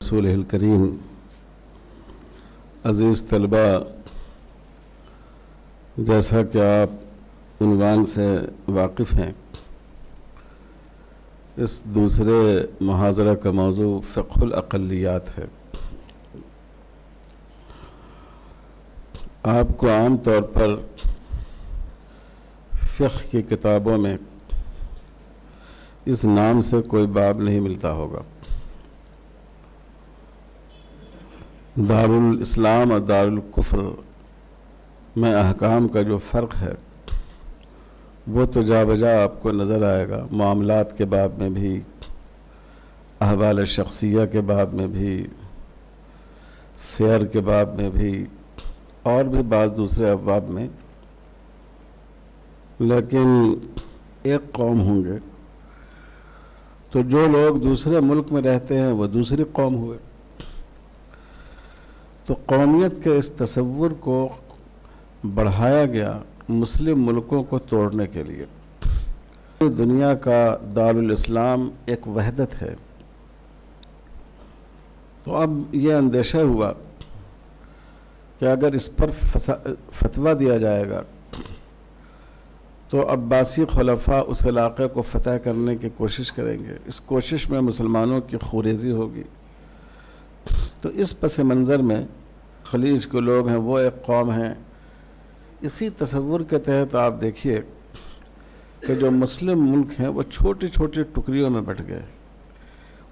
रसूल करीम अज़ीज़ तलबा जैसा कि आप उनवान से वाकिफ़ हैं इस दूसरे महाजरा का मौजू फ़िक़ुल अक़लियात है। आपको आम तौर पर फ़िक़ की किताबों में इस नाम से कोई बाब नहीं मिलता होगा। दारुल इस्लाम और दारुल कुफ्र में अहकाम का जो फ़र्क है वो तो जा बजा आपको नज़र आएगा। मामलात के बाब में भी, अहवाल शख्सिया के बाब में भी शेयर के बाब में भी, और भी बाज़ दूसरे अबाब में। लेकिन एक कौम होंगे तो जो लोग दूसरे मुल्क में रहते हैं वह दूसरी कौम हुए। तो कौमियत के इस तस्वुर को बढ़ाया गया मुस्लिम मुल्कों को तोड़ने के लिए। दुनिया का दारुल इस्लाम एक वहदत है। तो अब यह अंदेशा हुआ कि अगर इस पर फतवा दिया जाएगा तो अब्बासी खलफा उस इलाक़े को फ़तह करने की कोशिश करेंगे। इस कोशिश में मुसलमानों की खुरेजी होगी। तो इस पस मंज़र में खलीज के लोग हैं, वो एक कौम है इसी तस्वुर के तहत आप देखिए कि जो मुस्लिम मुल्क हैं, वो छोटी छोटी टुकड़ियों में बट गए।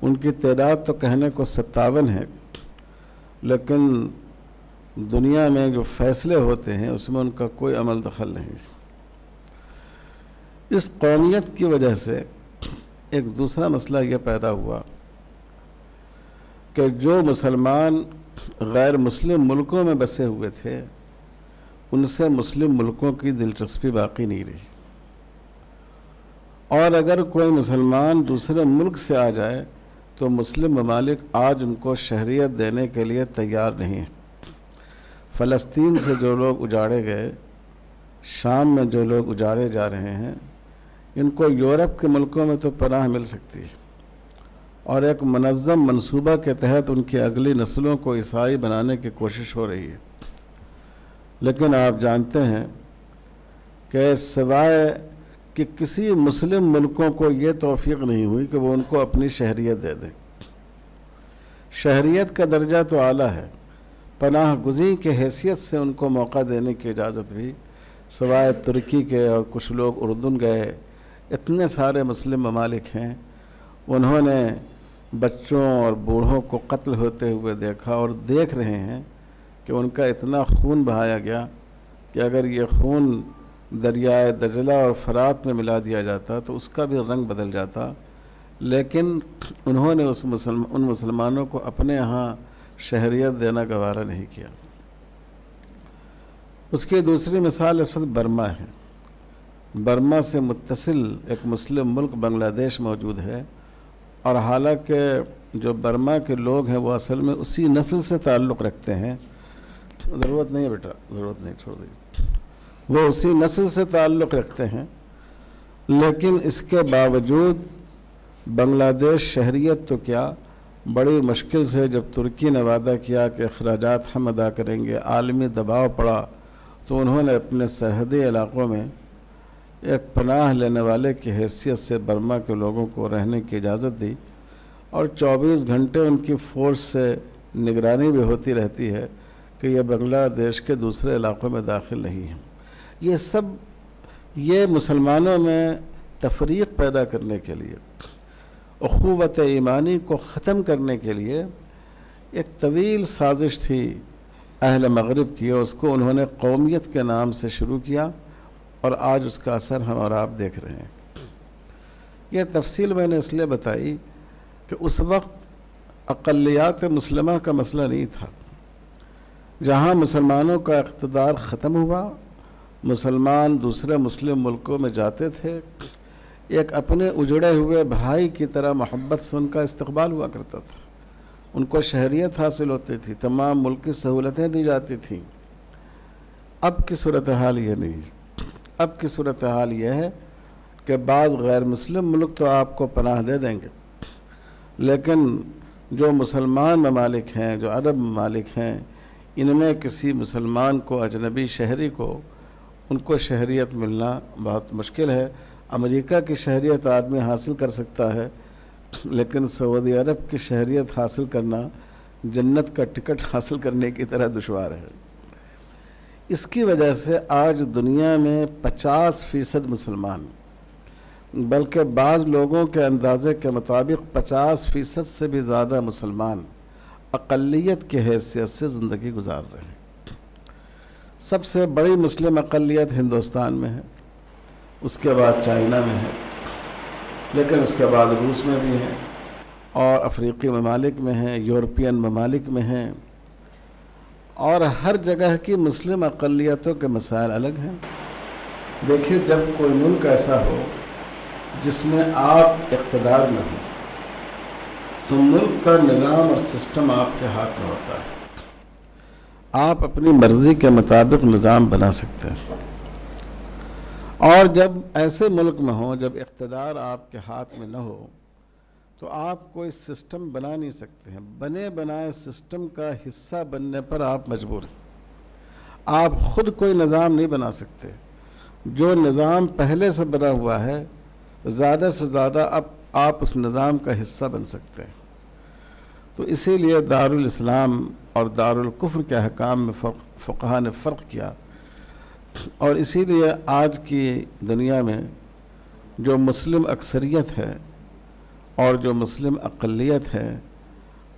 उनकी तादाद तो कहने को सत्तावन है, लेकिन दुनिया में जो फैसले होते हैं, उसमें उनका कोई अमल दखल नहीं। इस कौमियत की वजह से एक दूसरा मसला यह पैदा हुआ कि जो मुसलमान गैर मुस्लिम मुल्कों में बसे हुए थे उनसे मुस्लिम मुल्कों की दिलचस्पी बाकी नहीं रही। और अगर कोई मुसलमान दूसरे मुल्क से आ जाए तो मुस्लिम ममालिक आज उनको शहरीत देने के लिए तैयार नहीं है। फ़लस्तीन से जो लोग उजाड़े गए, शाम में जो लोग उजाड़े जा रहे हैं, इनको यूरोप के मुल्कों में तो पनाह मिल सकती है। और एक मनज़म मनसूबा के तहत उनकी अगली नस्लों को ईसाई बनाने की कोशिश हो रही है। लेकिन आप जानते हैं कि सिवाय कि किसी मुस्लिम मुल्कों को ये तोफ़ी नहीं हुई कि वो उनको अपनी शहरीत दे दें। शहरीत का दर्जा तो आला है। पनाह गुजी की हैसियत से उनको मौका देने की इजाज़त भी सवाए तुर्की के और कुछ लोग उर्दन गए। इतने सारे मुस्लिम ममालिक हैं। उन्होंने बच्चों और बूढ़ों को कत्ल होते हुए देखा और देख रहे हैं कि उनका इतना खून बहाया गया कि अगर ये खून दरियाए दजला और फ़रात में मिला दिया जाता तो उसका भी रंग बदल जाता। लेकिन उन्होंने उस मुसलमान उन मुसलमानों को अपने यहाँ शहरियत देना गवारा नहीं किया। उसकी दूसरी मिसाल इस वक्त बर्मा है। बर्मा से मुतसिल एक मुस्लिम मुल्क बांग्लादेश मौजूद है और हालाँकि जो बर्मा के लोग हैं, वो असल में उसी नस्ल से ताल्लुक़ रखते हैं। ज़रूरत नहीं है बेटा, ज़रूरत नहीं, छोड़ दी वो उसी नस्ल से ताल्लुक़ रखते हैं, लेकिन इसके बावजूद बांग्लादेश शहरीत तो क्या बड़ी मुश्किल से जब तुर्की ने वादा किया कि अखराज हम अदा करेंगे, आलमी दबाव पड़ा तो उन्होंने अपने सरहदी इलाक़ों में एक पनाह लेने वाले की हैसियत से बर्मा के लोगों को रहने की इजाज़त दी और 24 घंटे उनकी फ़ोर्स से निगरानी भी होती रहती है कि ये बांग्लादेश के दूसरे इलाक़ों में दाखिल नहीं है। ये सब, ये मुसलमानों में तफरीक पैदा करने के लिए, अखूवत ईमानी को ख़त्म करने के लिए एक तवील साजिश थी अहल मगरब की उसको उन्होंने कौमियत के नाम से शुरू किया, और आज उसका असर हम और आप देख रहे हैं। यह तफसील मैंने इसलिए बताई कि उस वक्त अक़लियात मुसलमा का मसला नहीं था। जहाँ मुसलमानों का इकतदार ख़त्म हुआ, मुसलमान दूसरे मुस्लिम मुल्कों में जाते थे, एक अपने उजड़े हुए भाई की तरह मोहब्बत से उनका इस्तबाल हुआ करता था। उनको शहरीत हासिल होती थी, तमाम मुल्क की सहूलतें दी जाती थीं। अब की सूरत हाल ये नहीं। अब की सूरत हाल यह है कि बाज़ गैर मुस्लिम मुल्क तो आपको पनाह दे देंगे। लेकिन जो मुसलमान ममालिक हैं, जो अरब ममालिक हैं इनमें किसी मुसलमान को, अजनबी शहरी को, उनको शहरीत मिलना बहुत मुश्किल है। अमेरिका की शहरीत आदमी हासिल कर सकता है, लेकिन सऊदी अरब की शहरीत हासिल करना, जन्नत का टिकट हासिल करने की तरह दुशवार है। इसकी वजह से आज दुनिया में 50 फ़ीसद मुसलमान, बल्कि बाज़ लोगों के अंदाजे के मुताबिक 50 फ़ीसद से भी ज़्यादा मुसलमान अक़लियत की हैसियत से ज़िंदगी गुजार रहे हैं। सबसे बड़ी मुस्लिम अक़लियत हिंदुस्तान में है, उसके बाद चाइना में है, लेकिन उसके बाद रूस में भी है, और अफ्रीकी ममालिक में है, यूरोपियन ममालिक में हैं, और हर जगह की मुस्लिम अक़लियतों के मसाइल अलग हैं। देखिए, जब कोई मुल्क ऐसा हो जिसमें आप इकतदार में हो तो मुल्क का निज़ाम और सिस्टम आपके हाथ में होता है। आप अपनी मर्ज़ी के मुताबिक निज़ाम बना सकते हैं। और जब ऐसे मुल्क में हो, जब इकतदार आपके हाथ में न हो तो आप कोई सिस्टम बना नहीं सकते हैं। बने बनाए सिस्टम का हिस्सा बनने पर आप मजबूर हैं। आप खुद कोई निज़ाम नहीं बना सकते। जो निज़ाम पहले से बना हुआ है, ज़्यादा से ज़्यादा अब आप उस निज़ाम का हिस्सा बन सकते हैं। तो इसीलिए दारुल इस्लाम और दारुल कुफ्र के अहकाम में फ़ुक़ा ने फ़र्क किया। और इसीलिए आज की दुनिया में जो मुस्लिम अक्सरियत है और जो मुस्लिम अक़लियत है,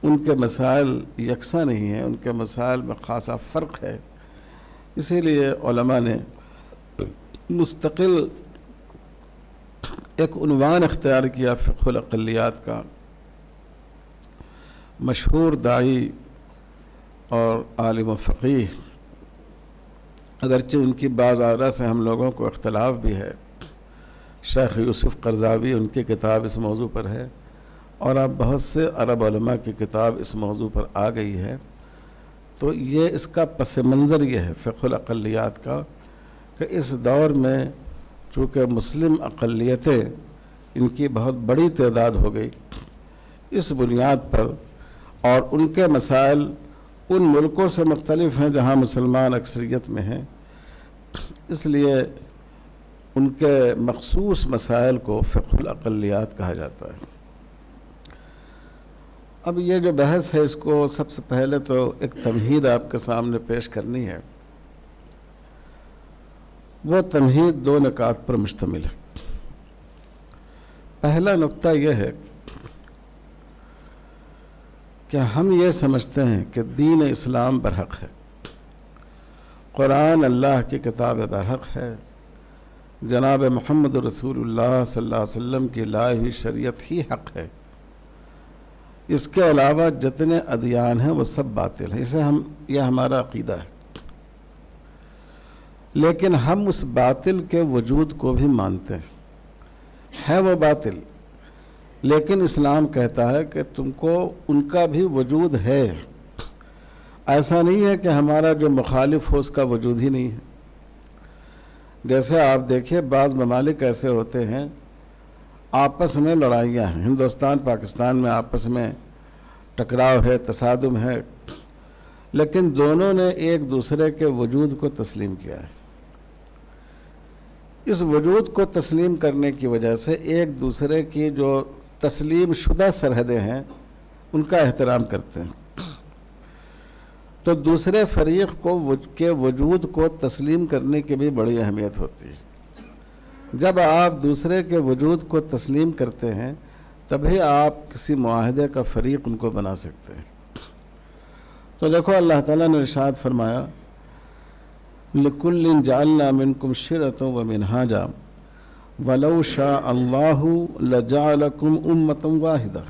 उनके मसाइल यकसा नहीं हैं, उनके मसाइल में ख़ासा फ़र्क है। इसीलिए ने मुस्तकिल एक उनवान अख्तियार किया फ़िक़ुलक़लियात का। मशहूर दाई और आलिम फ़कीह। अगरचे उनकी बाज़ आरा से हम लोगों को अख्तलाफ भी है। शेख यूसुफ़ करजावी उनकी किताब इस मौजू पर है। और अब बहुत से अरब की किताब इस मौजू पर आ गई है। तो ये इसका पस मंज़र ये है फ़िक़ुलक़लियात का कि इस दौर में चूँकि मुस्लिम अक़लियतें इनकी बहुत बड़ी तादाद हो गई। इस बुनियाद पर और उनके मसाइल उन मुल्कों से मुख्तलिफ़ हैं जहाँ मुसलमान अक्सरियत में हैं। इसलिए उनके मखसूस मसाइल को फ़िक़ुलक़लियात कहा जाता है। अब ये जो बहस है इसको सबसे पहले तो एक तमहीद आपके सामने पेश करनी है। वो तमहीद दो नकात पर मुश्तमिल है। पहला नुक्ता यह है कि हम ये समझते हैं कि दीन इस्लाम बरहक है। कुरान अल्लाह की किताब बरहक है। जनाब मोहम्मद रसूलुल्लाह सल्लल्लाहु की लाई हुई शरीयत ही हक है। इसके अलावा जितने अदियान हैं वो सब बातिल हैं। इसे हम, यह हमारा अकीदा है। लेकिन हम उस बातिल के वजूद को भी मानते हैं। है वो बातिल। लेकिन इस्लाम कहता है कि तुमको उनका भी वजूद है। ऐसा नहीं है कि हमारा जो मुखालिफ हो उसका वजूद ही नहीं है। जैसे आप देखिए, बाज़ ममालिक ऐसे होते हैं, आपस में लड़ाइयाँ हैं। हिंदुस्तान, पाकिस्तान में आपस में टकराव है, तसादम है, लेकिन दोनों ने एक दूसरे के वजूद को तस्लीम किया है। इस वजूद को तस्लीम करने की वजह से एक दूसरे की जो तस्लीम शुदा सरहदें हैं, उनका एहतराम करते हैं। तो दूसरे फरीक को के वजूद को तस्लीम करने की भी बड़ी अहमियत होती है। जब आप दूसरे के वजूद को तस्लीम करते हैं, तभी आप किसी माहदे का फ़रीक उनको बना सकते हैं। तो देखो, अल्लाह ताला ने इरशाद फरमाया लकुल्लिन जालना मिनकुम शिरतों व मिनहाजा वलो शाह अल्लाह लजालकुम उम्मतम वाहिदा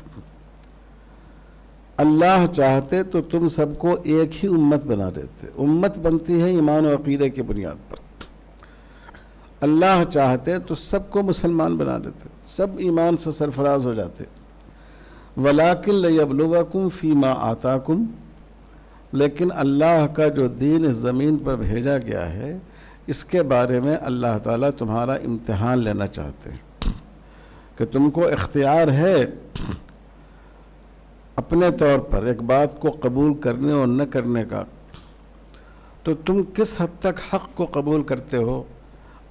अल्लाह चाहते तो तुम सबको एक ही उम्मत बना देते उम्मत बनती है ईमान और अकीदे की बुनियाद पर अल्लाह चाहते तो सबको मुसलमान बना देते सब ईमान से सरफराज हो जाते वलाकिन लबलुवकुम फ़ीमा आताकुम लेकिन अल्लाह का जो दीन इस ज़मीन पर भेजा गया है, इसके बारे में अल्लाह ताला तुम्हारा इम्तहान लेना चाहते हैं। कि तुमको इख्तियार है अपने तौर पर एक बात को कबूल करने और न करने का तो तुम किस हद तक हक़ को कबूल करते हो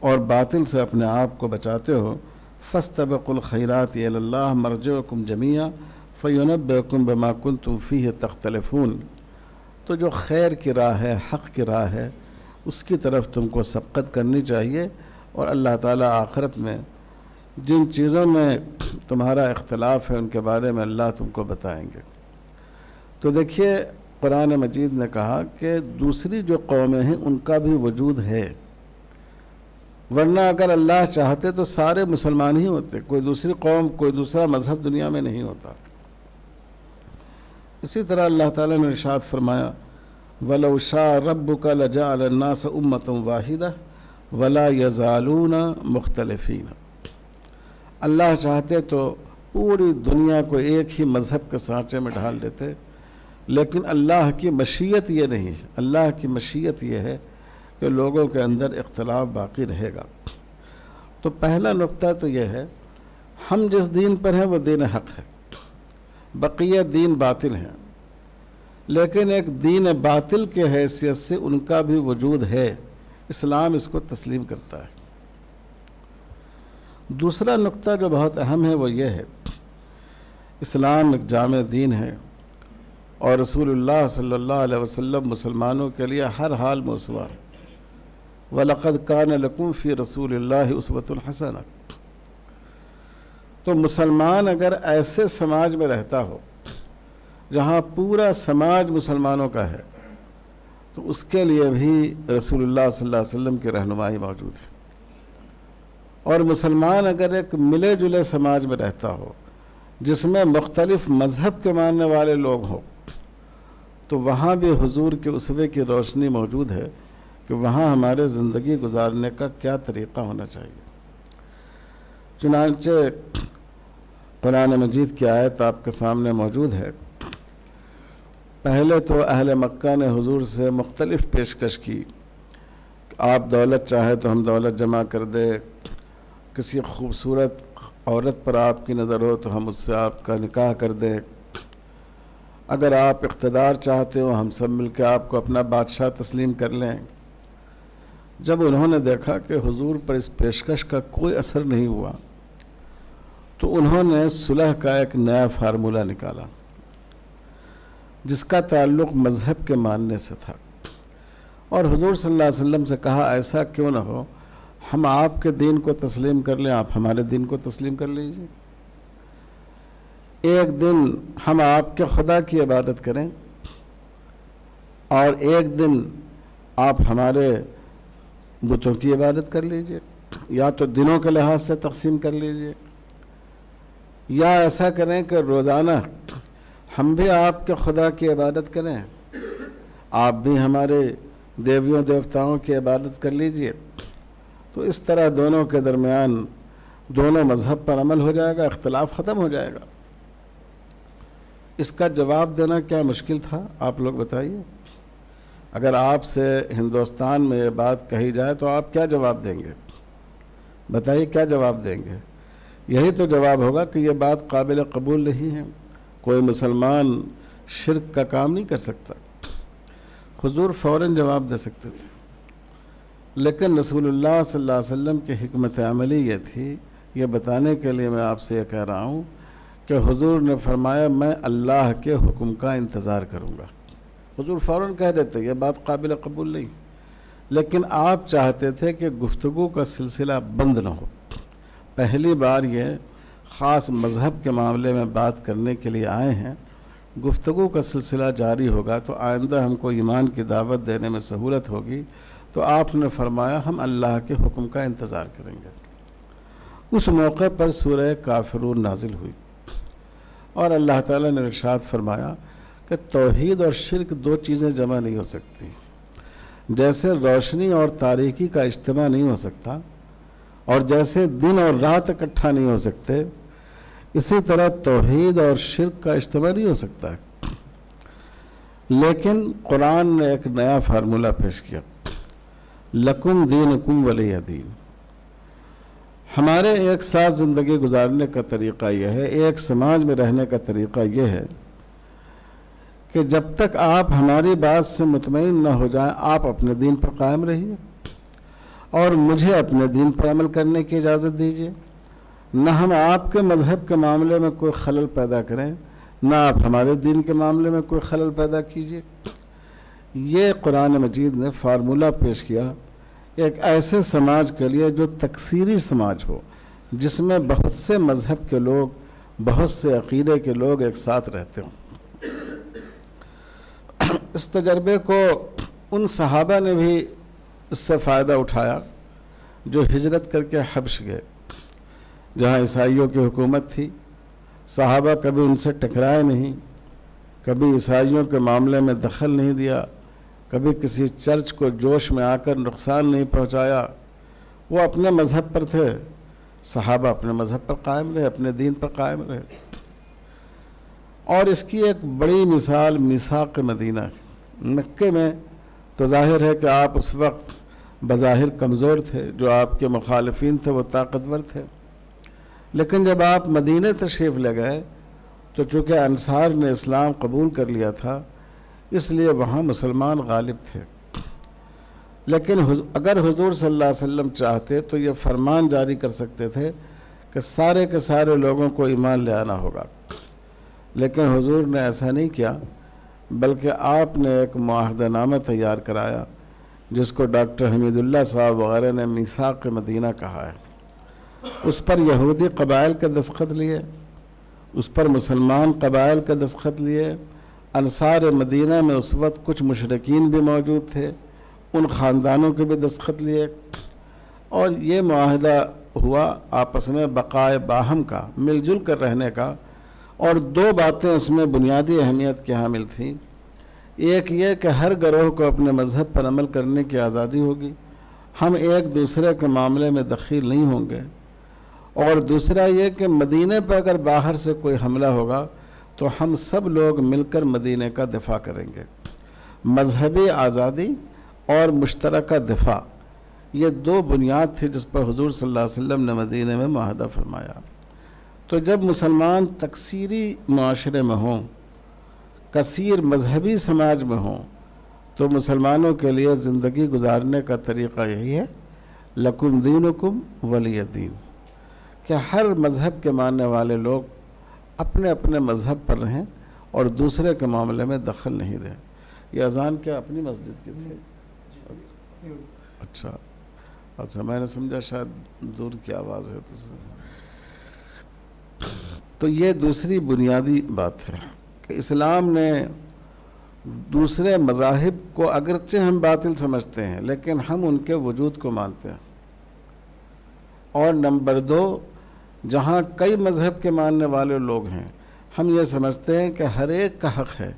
और बातिल से अपने आप को बचाते हो? फ़स तबकुल खैरात मरजुकुम जमिया फ़ैनबकुम बमाकुन तुम फ़ी तख्तलफून। तो जो खैर की राह है, हक़ की राह है, उसकी तरफ़ तुमको सबकत करनी चाहिए और अल्लाह ताला आखरत में जिन चीज़ों में तुम्हारा इख्तलाफ है, उनके बारे में अल्लाह तुमको बताएँगे। तो देखिए, कुरान मजीद ने कहा कि दूसरी जो कौमें हैं, उनका भी वजूद है। वरना अगर अल्लाह चाहते तो सारे मुसलमान ही होते, कोई दूसरी कौम, कोई दूसरा मज़हब दुनिया में नहीं होता। इसी तरह अल्लाह ताला ने इरशाद फरमाया, वलो शाह रब का लजा अलन्नास उम्मतम वाहिदा वला यजालून मुख्तलफीन. अल्लाह चाहते तो पूरी दुनिया को एक ही मज़हब के सांचे में ढाल देते, लेकिन अल्लाह की मशीयत ये नहीं है। अल्लाह की मशीयत ये है कि लोगों के अंदर इख्तलाफ बाकी रहेगा। तो पहला नुक्ता तो यह है, हम जिस दीन पर हैं, वो दीन हक है। बकिया दीन बातिल हैं। लेकिन एक दीन बातिल के हैसियत से उनका भी वजूद है। इस्लाम इसको तस्लीम करता है। दूसरा नुक्ता जो बहुत अहम है वो ये है, इस्लाम एक जाम दीन है और सल्लल्लाहु अलैहि वसल्लम मुसलमानों के लिए हर हाल में उसवा है। वलक़द कान लकुम रसूल उसवतुलहसन तो मुसलमान अगर ऐसे समाज में रहता हो, जहाँ पूरा समाज मुसलमानों का है तो उसके लिए भी रसूलुल्लाह सल्लल्लाहु अलैहि वसल्लम की रहनुमाई मौजूद है। और मुसलमान अगर एक मिले जुले समाज में रहता हो, जिसमें मुख्तलिफ़ मज़हब के मानने वाले लोग हों तो वहाँ भी हुजूर के उसवे की रोशनी मौजूद है कि वहाँ हमारे ज़िंदगी गुजारने का क्या तरीक़ा होना चाहिए। चुनाचे कुरान मजीद की आयत आपके सामने मौजूद है। पहले तो अहल मक्का ने हुजूर से मुख्तलिफ़ पेशकश की। आप दौलत चाहे तो हम दौलत जमा कर दे। किसी खूबसूरत औरत पर आपकी नज़र हो तो हम उससे आपका निकाह कर दें। अगर आप इकतदार चाहते हो, हम सब मिलकर आपको अपना बादशाह तस्लीम कर लें। जब उन्होंने देखा कि हुजूर पर इस पेशकश का कोई असर नहीं हुआ तो उन्होंने सुलह का एक नया फार्मूला निकाला, जिसका ताल्लुक मज़हब के मानने से था। और हुजूर सल्लल्लाहु अलैहि वसल्लम से कहा, ऐसा क्यों ना हो? हम आपके दीन को तस्लीम कर लें, आप हमारे दीन को तस्लीम कर लीजिए। एक दिन हम आपके खुदा की इबादत करें, और एक दिन आप हमारे बुतों की इबादत कर लीजिए, या तो दिनों के लिहाज से तकसीम कर लीजिए या ऐसा करें कि रोज़ाना हम भी आपके खुदा की इबादत करें। आप भी हमारे देवियों, देवताओं की इबादत कर लीजिए। तो इस तरह दोनों के दरमियान दोनों मज़हब पर अमल हो जाएगा अख्तिलाफ़ ख़त्म हो जाएगा। इसका जवाब देना क्या मुश्किल था, आप लोग बताइए। अगर आपसे हिंदुस्तान में ये बात कही जाए तो आप क्या जवाब देंगे? बताइए क्या जवाब देंगे? यही तो जवाब होगा कि यह बात काबिल कबूल नहीं है। कोई मुसलमान शिरक का काम नहीं कर सकता। हुजूर फ़ौर जवाब दे सकते थे। लेकिन रसूलुल्लाह सल्लल्लाहु अलैहि वसल्लम की हमत अमली ये थी। ये बताने के लिए मैं आपसे ये कह रहा हूँ कि हुजूर ने फरमाया, मैं अल्लाह के हुक्म का इंतज़ार करूँगा। हुजूर फ़ौर कह देते, ये बात काबिल कबूल नहीं। लेकिन आप चाहते थे कि गुफ्तु का सिलसिला बंद ना हो। पहली बार ये ख़ास मज़हब के मामले में बात करने के लिए आए हैं। गुफ्तु का सिलसिला जारी होगा तो आइंदा हमको ईमान की दावत देने में सहूलत होगी। तो आपने फरमाया, हम अल्लाह के हुक्म का इंतज़ार करेंगे। उस मौके पर सूरह काफिरून नाजिल हुई। और अल्लाह ताला ने इरशाद फरमाया कि तोहीद और शिरक दो चीज़ें जमा नहीं हो सकती। जैसे रोशनी और तारीकी का इज्तम नहीं हो सकता और जैसे दिन और रात इकट्ठा नहीं हो सकते, इसी तरह तोहीद और शिरक का इज्तम नहीं हो सकता लेकिन कुरान ने एक नया फार्मूला पेश किया। लकुम दीन कुम वली दीन। हमारे एक साथ ज़िंदगी गुजारने का तरीक़ा यह है, एक समाज में रहने का तरीक़ा यह है कि जब तक आप हमारी बात से मुतमिन न हो जाएँ, आप अपने दीन पर कायम रहिए। और मुझे अपने दीन पर अमल करने की इजाज़त दीजिए। न हम आपके मज़हब के मामले में कोई खलल पैदा करें, ना आप हमारे दीन के मामले में कोई खलल पैदा कीजिए। ये कुरान मजीद ने फार्मूला पेश किया, एक ऐसे समाज के लिए जो तकसीरी समाज हो, जिसमें बहुत से मज़हब के लोग, बहुत से अकीदे के लोग एक साथ रहते हों। इस तजर्बे को उन सहाबा ने भी इससे फ़ायदा उठाया, जो हिजरत करके हब्श गए, जहाँ ईसाइयों की हुकूमत थी। साहबा कभी उनसे टकराए नहीं, कभी ईसाइयों के मामले में दखल नहीं दिया, कभी किसी चर्च को जोश में आकर नुकसान नहीं पहुँचाया। वो अपने मज़हब पर थे। सहाबा अपने मज़हब पर कायम रहे, अपने दीन पर कायम रहे। और इसकी एक बड़ी मिसाल मिसाक मदीना, मक्के में तो ज़ाहिर है कि आप उस वक्त बज़ाहिर कमज़ोर थे, जो आपके मुखालफन थे, वो ताकतवर थे। लेकिन जब आप मदीने तशरीफ़ ले गए तो चूँकि अनसार ने इस्लाम कबूल कर लिया था, इसलिए वहाँ मुसलमान गालिब थे। लेकिन अगर हुजूर सल्लल्लाहु अलैहि वसल्लम चाहते तो ये फरमान जारी कर सकते थे कि सारे के सारे लोगों को ईमान ले आना होगा। लेकिन हुजूर ने ऐसा नहीं किया। बल्कि आपने एक माहदानामा तैयार कराया, जिसको डॉक्टर हमीदुल्ला साहब वगैरह ने मिसाक मदीना कहा है। उस पर यहूदी कबाइल के दस्खत लिए, उस पर मुसलमान कबाइल के दस्खत लिए अनसार मदीना में उस वक्त कुछ मशरकिन भी मौजूद थे, उन ख़ानदानों के भी दस्खत लिए। और ये माहदा हुआ आपस में बक़ाए बाहम का, मिलजुल कर रहने का और दो बातें उसमें बुनियादी अहमियत के हामिल थी। एक ये कि हर गरोह को अपने मज़हब पर अमल करने की आज़ादी होगी। हम एक दूसरे के मामले में दखील नहीं होंगे। और दूसरा ये कि मदीने पर अगर बाहर से कोई हमला होगा तो हम सब लोग मिलकर मदीने का दिफा करेंगे। मजहबी आज़ादी और मुश्तरक दिफा, ये दो बुनियाद थी जिस पर हजूर सल्लल्लाहु अलैहि वसल्लम ने मदीने में माहदा फरमाया। तो जब मुसलमान तकसीरी माशरे में हों कसीर मजहबी समाज में हों तो मुसलमानों के लिए ज़िंदगी गुजारने का तरीक़ा यही है लकुम दीनुकुम वली दीन। कि हर मज़हब के मानने वाले लोग अपने अपने मज़हब पर रहें और दूसरे के मामले में दखल नहीं दें? ये अजान क्या अपनी मस्जिद की थी? अच्छा अच्छा मैंने समझा शायद दूर की आवाज़ है तो तो ये दूसरी बुनियादी बात है कि इस्लाम ने दूसरे मज़ाहिब को अगरचे हम बातिल समझते हैं, लेकिन हम उनके वजूद को मानते हैं। और नंबर दो, जहाँ कई मज़हब के मानने वाले लोग हैं, हम ये समझते हैं कि हर एक का हक़ है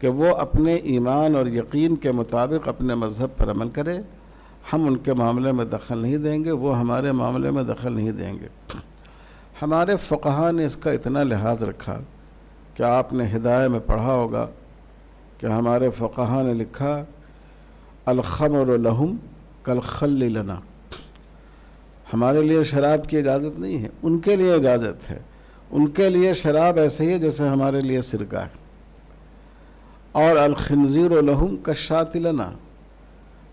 कि वो अपने ईमान और यकीन के मुताबिक अपने मज़हब पर अमल करे। हम उनके मामले में दखल नहीं देंगे, वो हमारे मामले में दखल नहीं देंगे। हमारे फ़क़हा ने इसका इतना लिहाज रखा कि आपने हिदाय में पढ़ा होगा कि हमारे फ़क़हा ने लिखा, अलखमर कल खल लना। हमारे लिए शराब की इजाज़त नहीं है, उनके लिए इजाज़त है। उनके लिए शराब ऐसे ही है जैसे हमारे लिए सिरका है। और अलखनज़ीर लहम का शातिलना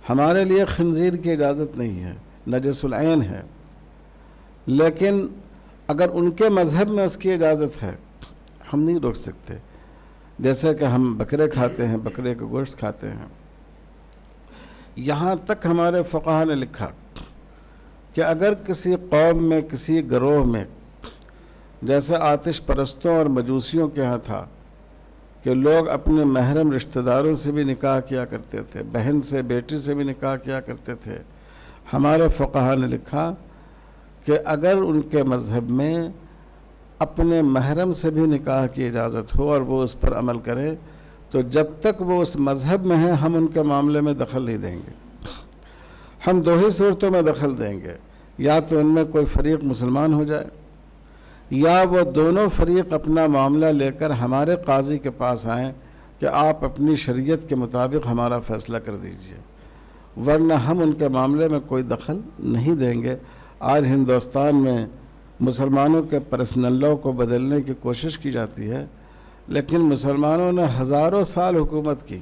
हमारे लिए खनज़ीर की इजाज़त नहीं है नजसलैन है। लेकिन अगर उनके मज़हब में उसकी इजाज़त है, हम नहीं रोक सकते। जैसे कि हम बकरे खाते हैं, बकरे का गोश्त खाते हैं। यहाँ तक हमारे फ़क़ा ने लिखा कि अगर किसी कौम में, किसी गरोह में, जैसे आतिश परस्तों और मजूसियों के यहाँ था कि लोग अपने महरम रिश्तेदारों से भी निकाह किया करते थे, बहन से, बेटी से भी निकाह किया करते थे, हमारे फ़क़ा ने लिखा कि अगर उनके मज़हब में अपने महरम से भी निकाह की इजाज़त हो और वो उस पर अमल करें तो जब तक वो उस मज़हब में हैं, हम उनके मामले में दखल नहीं देंगे। हम दो ही सूरतों में दखल देंगे। या तो उनमें कोई फरीक मुसलमान हो जाए, या वो दोनों फरीक अपना मामला लेकर हमारे काजी के पास आएँ कि आप अपनी शरीयत के मुताबिक हमारा फ़ैसला कर दीजिए। वरना हम उनके मामले में कोई दखल नहीं देंगे। आज हिंदुस्तान में मुसलमानों के पर्सनल को बदलने की कोशिश की जाती है, लेकिन मुसलमानों ने हज़ारों साल हुकूमत की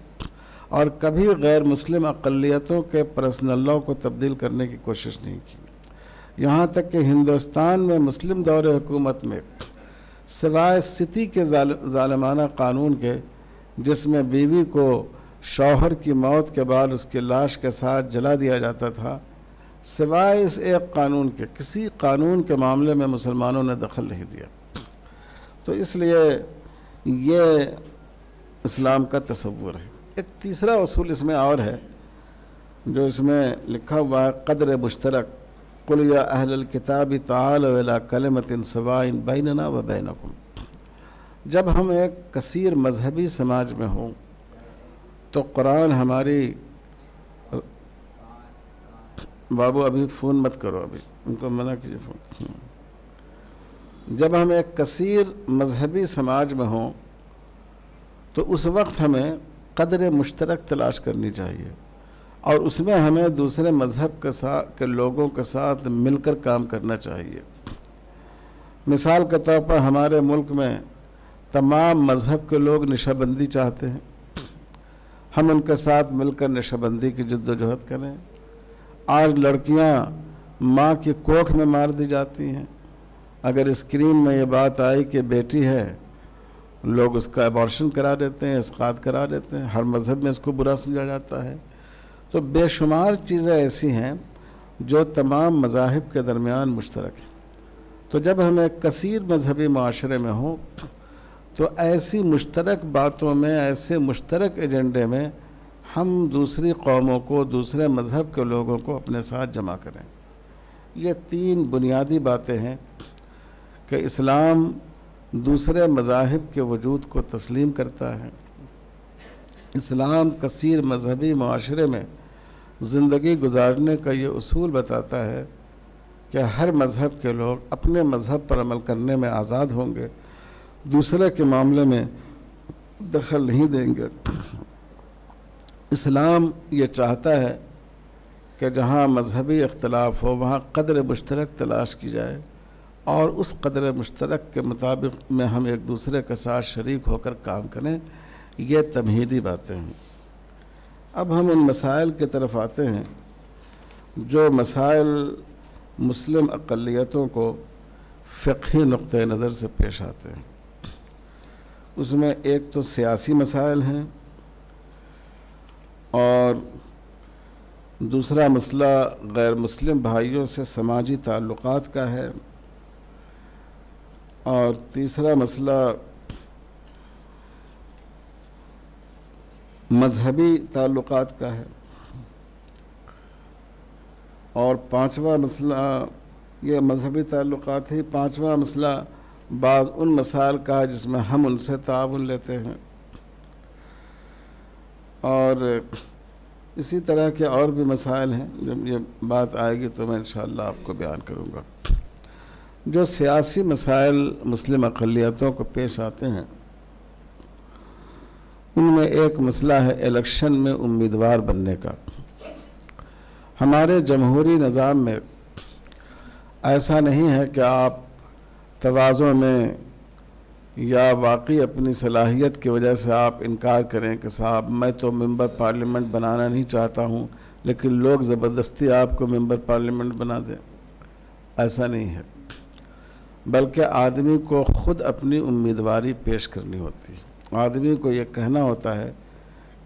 और कभी गैर मुस्लिम अक़लियतों के पर्सनल को तब्दील करने की कोशिश नहीं की। यहाँ तक कि हिंदुस्तान में मुस्लिम दौर हुकूमत में, सिवाय सिटी के ालमाना कानून के, जिसमें बीवी को शौहर की मौत के बाद उसकी लाश के साथ जला दिया जाता था सिवाय इस एक कानून के, किसी कानून के मामले में मुसलमानों ने दखल नहीं दिया। तो इसलिए ये इस्लाम का तस्वुर है। एक तीसरा असूल इसमें और है, जो इसमें लिखा हुआ है, कदर मुश्तरक, कुल या अहल किताब ताल कलमतिन सवाइन बैनना व बैनकुम। जब हम एक कसीर मजहबी समाज में हों तो कुरान हमारी बाबू, अभी फ़ोन मत करो, अभी। उनको मना कीजिए फ़ोन। जब हम एक कसीर मजहबी समाज में हों तो उस वक्त हमें कदर मुश्तरक तलाश करनी चाहिए। और उसमें हमें दूसरे मज़हब के साथ के लोगों के साथ मिलकर काम करना चाहिए। मिसाल के तौर पर हमारे मुल्क में तमाम मज़हब के लोग नशाबंदी चाहते हैं। हम उनके साथ मिलकर नशाबंदी की जद्दोजहद करें। आज लड़कियाँ माँ की कोख में मार दी जाती हैं। अगर स्क्रीन में ये बात आई कि बेटी है, लोग उसका अबॉर्शन करा देते हैं, इसकात करा देते हैं, हर मज़हब में इसको बुरा समझा जाता है। तो बेशुमार चीज़ें ऐसी हैं जो तमाम मज़ाहब के दरमियान मुश्तरक हैं। तो जब हम एक कसीर मजहबी माशरे में हों तो ऐसी मुश्तरक बातों में, ऐसे मुश्तरक एजेंडे में हम दूसरी कौमों को, दूसरे मज़हब के लोगों को अपने साथ जमा करें। ये तीन बुनियादी बातें हैं कि इस्लाम दूसरे मज़ाहब के वजूद को तस्लीम करता है। इस्लाम कसीर मजहबी माशरे में ज़िंदगी गुजारने का ये असूल बताता है कि हर मज़हब के लोग अपने मज़हब पर अमल करने में आज़ाद होंगे, दूसरे के मामले में दखल नहीं देंगे। इस्लाम ये चाहता है कि जहाँ मजहबी अख्तलाफ हो, वहाँ कदर मुश्तरक तलाश की जाए और उस कदर मुश्तरक के मुताबिक में हम एक दूसरे के साथ शरीक होकर काम करें, ये तमहीदी बातें हैं। अब हम उन मसाइल की तरफ़ आते हैं जो मसाइल मुस्लिम अक़लियतों को फ़िकी नुक़ नज़र से पेश आते हैं। उसमें एक तो सियासी मसाइल हैं और दूसरा मसला गैर मुस्लिम भाइयों से समाजी ताल्लुक़ात का है। और तीसरा मसला मजहबी ताल्लुक़ात का है। और पांचवा मसला, ये मजहबी ताल्लुक़ात ही पांचवा मसला बाज़ उन मसाल का है जिसमें हम उनसे ताउन लेते हैं। और इसी तरह के और भी मसाइल हैं। जब ये बात आएगी तो मैं इन आपको बयान करूँगा। जो सियासी मसाइल मुस्लिम अक़लियतों को पेश आते हैं, उनमें एक मसला है इलेक्शन में उम्मीदवार बनने का। हमारे जमहूरी निज़ाम में ऐसा नहीं है कि आप तवाज़ों में या वाकई अपनी सलाहियत की वजह से आप इनकार करें कि साहब, मैं तो मेंबर पार्लियामेंट बनाना नहीं चाहता हूँ, लेकिन लोग ज़बरदस्ती आपको मेंबर पार्लियामेंट बना दें। ऐसा नहीं है। बल्कि आदमी को ख़ुद अपनी उम्मीदवारी पेश करनी होती है। आदमी को ये कहना होता है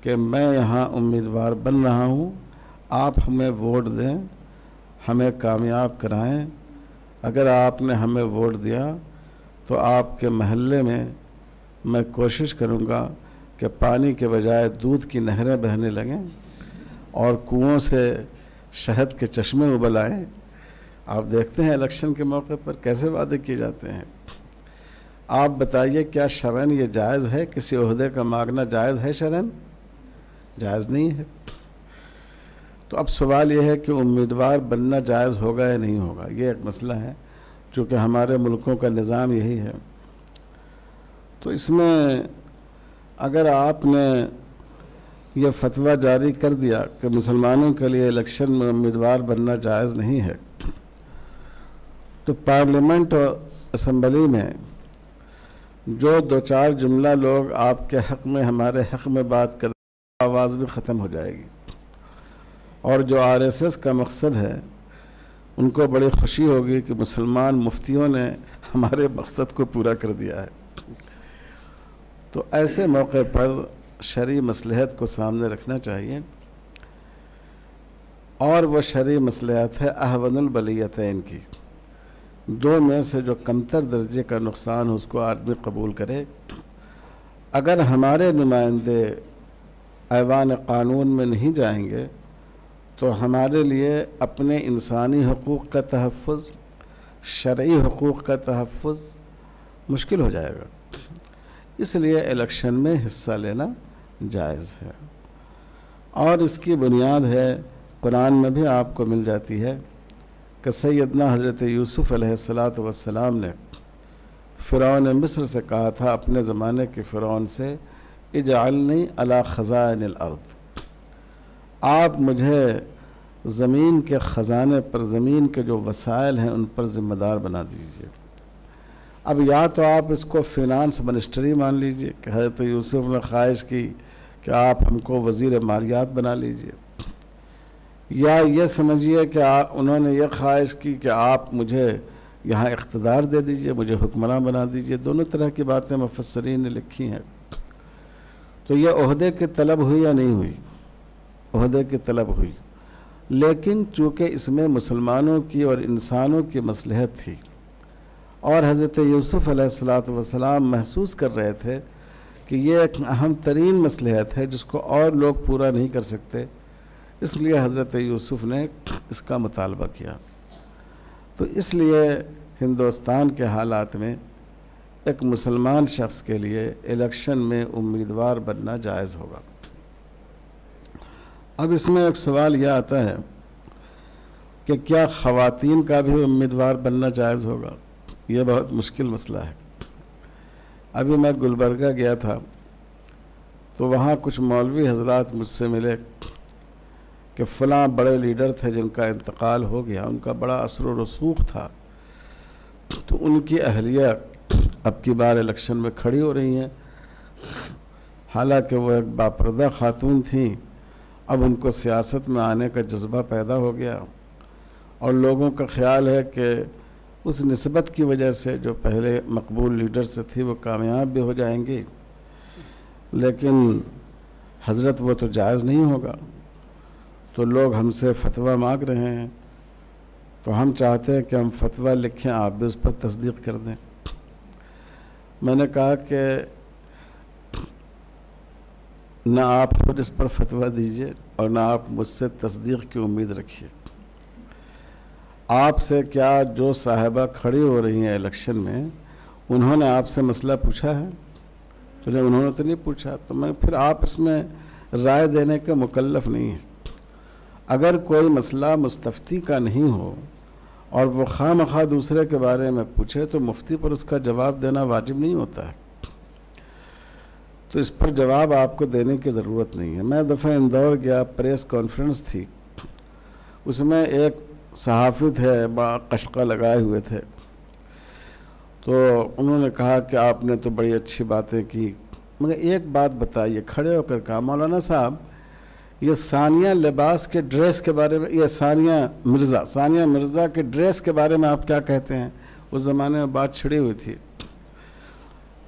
कि मैं यहाँ उम्मीदवार बन रहा हूँ, आप हमें वोट दें, हमें कामयाब कराएँ। अगर आपने हमें वोट दिया तो आपके महल्ले में मैं कोशिश करूँगा कि पानी के बजाय दूध की नहरें बहने लगें और कुओं से शहद के चश्मे उबल आएँ आप देखते हैं इलेक्शन के मौके पर कैसे वादे किए जाते हैं। आप बताइए, क्या शरण ये जायज़ है? किसी अहदे का मांगना जायज़ है शरण? जायज़ नहीं है। तो अब सवाल यह है कि उम्मीदवार बनना जायज़ होगा या नहीं होगा? ये एक मसला है। चूँकि हमारे मुल्कों का निज़ाम यही है। तो इसमें अगर आपने यह फतवा जारी कर दिया कि मुसलमानों के लिए इलेक्शन में उम्मीदवार बनना जायज़ नहीं है तो पार्लियामेंट और असम्बली में जो दो चार जुमला लोग आपके हक़ में, हमारे हक़ में बात कर आवाज़ भी ख़त्म हो जाएगी। और जो आरएसएस का मकसद है उनको बड़ी खुशी होगी कि मुसलमान मुफ्तियों ने हमारे मकसद को पूरा कर दिया है। तो ऐसे मौके पर शरी मसलहत को सामने रखना चाहिए। और वह शरी मसलहत है अहवनबलीतन की। दो में से जो कमतर दर्जे का नुकसान उसको आदमी कबूल करे। अगर हमारे नुमाइंदे ऐवान क़ानून में नहीं जाएँगे तो हमारे लिए अपने इंसानी हकूक़ का तहफ़ शर्य हकूक़ का तहफ़ मुश्किल हो जाएगा। इसलिए इलेक्शन में हिस्सा लेना जायज़ है। और इसकी बुनियाद है, कुरान में भी आपको मिल जाती है कि सैदना हज़रत यूसुफ़ वसलाम ने फ़िरौन मिस्र से कहा था, अपने ज़माने के फ़िरौन से इजालनी अला ख़ज़ान अर्द। आप मुझे ज़मीन के ख़जाने पर, ज़मीन के जो वसाइल हैं, उन पर ज़िम्मेदार बना दीजिए। अब या तो आप इसको फिनांस मिनिस्ट्री मान लीजिए, कि हज़रत यूसुफ ने ख्वाहिश की कि आप हमको वज़ी मालियात बना लीजिए। या ये समझिए कि आप उन्होंने ये ख्वाहिश की कि आप मुझे यहाँ इकतदार दे दीजिए, मुझे हुक्मरान बना दीजिए। दोनों तरह की बातें मुफसरीन ने लिखी हैं। तो ये अहदे की तलब हुई या नहीं हुई? अहदे की तलब हुई। लेकिन चूँकि इसमें मुसलमानों की और इंसानों की मसलहत थी, और हज़रत यूसुफ़ वसलाम महसूस कर रहे थे कि ये एक अहम तरीन मसलहत है जिसको और लोग पूरा नहीं कर सकते, इसलिए हज़रत यूसुफ़ ने इसका मुतालबा किया। तो इसलिए हिंदुस्तान के हालात में एक मुसलमान शख्स के लिए इलेक्शन में उम्मीदवार बनना जायज़ होगा। अब इसमें एक सवाल यह आता है कि क्या ख़वातीन का भी उम्मीदवार बनना जायज़ होगा? यह बहुत मुश्किल मसला है। अभी मैं गुलबर्गा गया था तो वहाँ कुछ मौलवी हजरात मुझसे मिले कि फ़लाँ बड़े लीडर थे जिनका इंतकाल हो गया, उनका बड़ा असर रसूख था। तो उनकी अहलिया अब की बार इलेक्शन में खड़ी हो रही हैं। हालाँकि वो एक बापर्दा खातून थी अब उनको सियासत में आने का जज्बा पैदा हो गया। और लोगों का ख्याल है कि उस नस्बत की वजह से जो पहले मकबूल लीडर से थी वो कामयाब भी हो जाएँगी। लेकिन हज़रत वो तो जायज़ नहीं होगा। तो लोग हमसे फतवा मांग रहे हैं। तो हम चाहते हैं कि हम फतवा लिखें, आप भी उस पर तस्दीक कर दें। मैंने कहा कि ना आप खुद इस पर फतवा दीजिए और ना आप मुझसे तस्दीक की उम्मीद रखिए। आपसे क्या जो साहबा खड़ी हो रही हैं इलेक्शन में, उन्होंने आपसे मसला पूछा है? तो नहीं उन्होंने तो नहीं पूछा तो मैं फिर आप इसमें राय देने के मुकल्लफ नहीं है। अगर कोई मसला मुस्तफ़ी का नहीं हो और वो खाम खा दूसरे के बारे में पूछे तो मुफ्ती पर उसका जवाब देना वाजिब नहीं होता है। तो इस पर जवाब आपको देने की ज़रूरत नहीं है। मैं दफ़े इंदौर गया, प्रेस कॉन्फ्रेंस थी। उसमें एक सहाफ़ी थे बड़ा कशका लगाए हुए थे। तो उन्होंने कहा कि आपने तो बड़ी अच्छी बातें की। मगर एक बात बताइए, खड़े होकर कहा, मौलाना साहब, ये सानिया लिबास के ड्रेस के बारे में, ये सानिया मिर्ज़ा सानिया मिर्ज़ा के ड्रेस के बारे में आप क्या कहते हैं? उस ज़माने में बात छिड़ी हुई थी।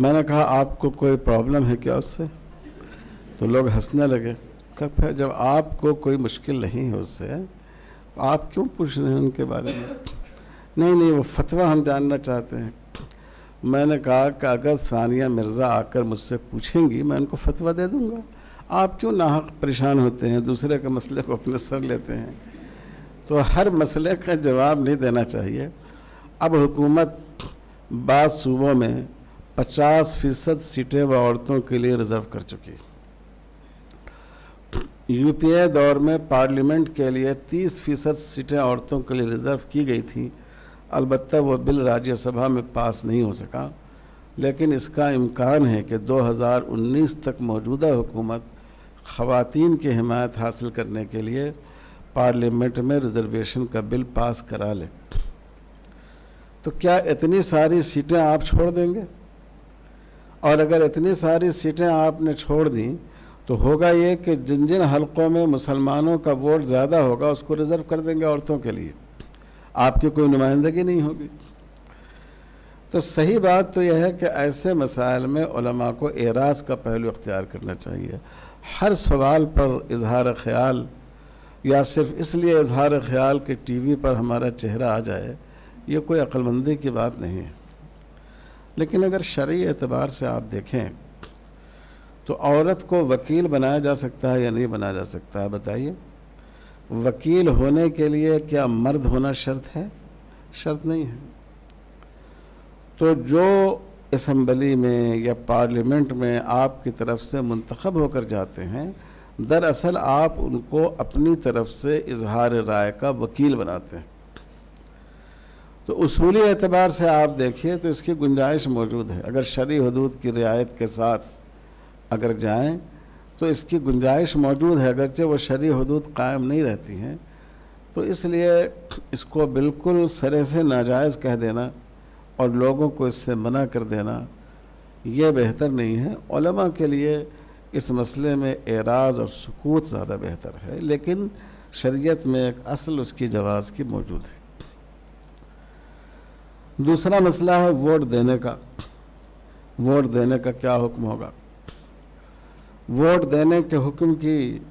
मैंने कहा, आपको कोई प्रॉब्लम है क्या उससे? तो लोग हंसने लगे। कब फिर जब आपको कोई मुश्किल नहीं है उससे आप क्यों पूछ रहे हैं उनके बारे में? नहीं नहीं, वो फतवा हम जानना चाहते हैं। मैंने कहा कि अगर सानिया मिर्ज़ा आकर मुझसे पूछेंगी, मैं उनको फतवा दे दूँगा। आप क्यों नाहक परेशान होते हैं? दूसरे के मसले को अपने सर लेते हैं। तो हर मसले का जवाब नहीं देना चाहिए। अब हुकूमत बाद सूबों में 50 फ़ीसद सीटें वह औरतों के लिए रिज़र्व कर चुकी। यूपीए दौर में पार्लियामेंट के लिए 30 फ़ीसद सीटें औरतों के लिए रिज़र्व की गई थी। अलबत्त वह बिल राज्यसभा में पास नहीं हो सका। लेकिन इसका इम्कान है कि 2019 तक मौजूदा हुकूमत ख़वातीन की हिमायत हासिल करने के लिए पार्लियामेंट में रिजर्वेशन का बिल पास करा ले। तो क्या इतनी सारी सीटें आप छोड़ देंगे? और अगर इतनी सारी सीटें आपने छोड़ दी तो होगा ये कि जिन जिन हलकों में मुसलमानों का वोट ज़्यादा होगा, उसको रिज़र्व कर देंगे औरतों के लिए। आपकी कोई नुमाइंदगी नहीं होगी। तो सही बात तो यह है कि ऐसे मसाइल में उलमा को एराज का पहलू अख्तियार करना चाहिए। हर सवाल पर इजहार ख्याल, या सिर्फ़ इसलिए इजहार ख्याल कि टीवी पर हमारा चेहरा आ जाए, ये कोई अक्लमंदी की बात नहीं है। लेकिन अगर शर्य एतबार से आप देखें तो औरत को वकील बनाया जा सकता है या नहीं बनाया जा सकता है, बताइए। वकील होने के लिए क्या मर्द होना शर्त है? शर्त नहीं है। तो जो असम्बली में या पार्लियामेंट में आपकी तरफ़ से मंतखब होकर जाते हैं, दरअसल आप उनको अपनी तरफ़ से इजहार राय का वकील बनाते हैं। तो उसूली एतबार से आप देखिए तो इसकी गुंजाइश मौजूद है। अगर शरी हदूद की रियायत के साथ अगर जाएँ तो इसकी गुंजाइश मौजूद है। अगरचे वो शरी हदूद कायम नहीं रहती हैं तो इसलिए इसको बिल्कुल सरे से नाजायज़ कह देना और लोगों को इससे मना कर देना, ये बेहतर नहीं है। उलमा के लिए इस मसले में एराज और सकूत ज़्यादा बेहतर है, लेकिन शरीयत में एक असल उसकी जवाज़ की मौजूद है। दूसरा मसला है वोट देने का। वोट देने का क्या हुक्म होगा? वोट देने के हुक्म की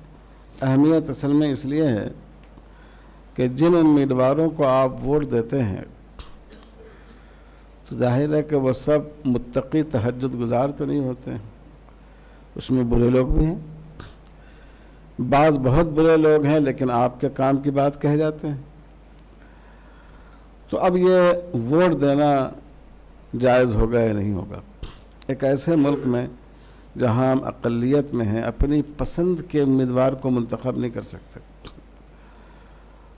अहमियत असल में इसलिए है कि जिन उम्मीदवारों को आप वोट देते हैं तो ज़ाहिर है कि वह सब मुत्तकी तहजद गुजार तो नहीं होते हैं। उसमें बुरे लोग भी हैं। बाज़ बहुत बुरे लोग हैं, लेकिन आपके काम की बात कह जाते हैं। तो अब ये वोट देना जायज़ होगा या नहीं होगा? एक ऐसे मुल्क में जहाँ हम अकलीत में हैं, अपनी पसंद के उम्मीदवार को मंतखब नहीं कर सकते।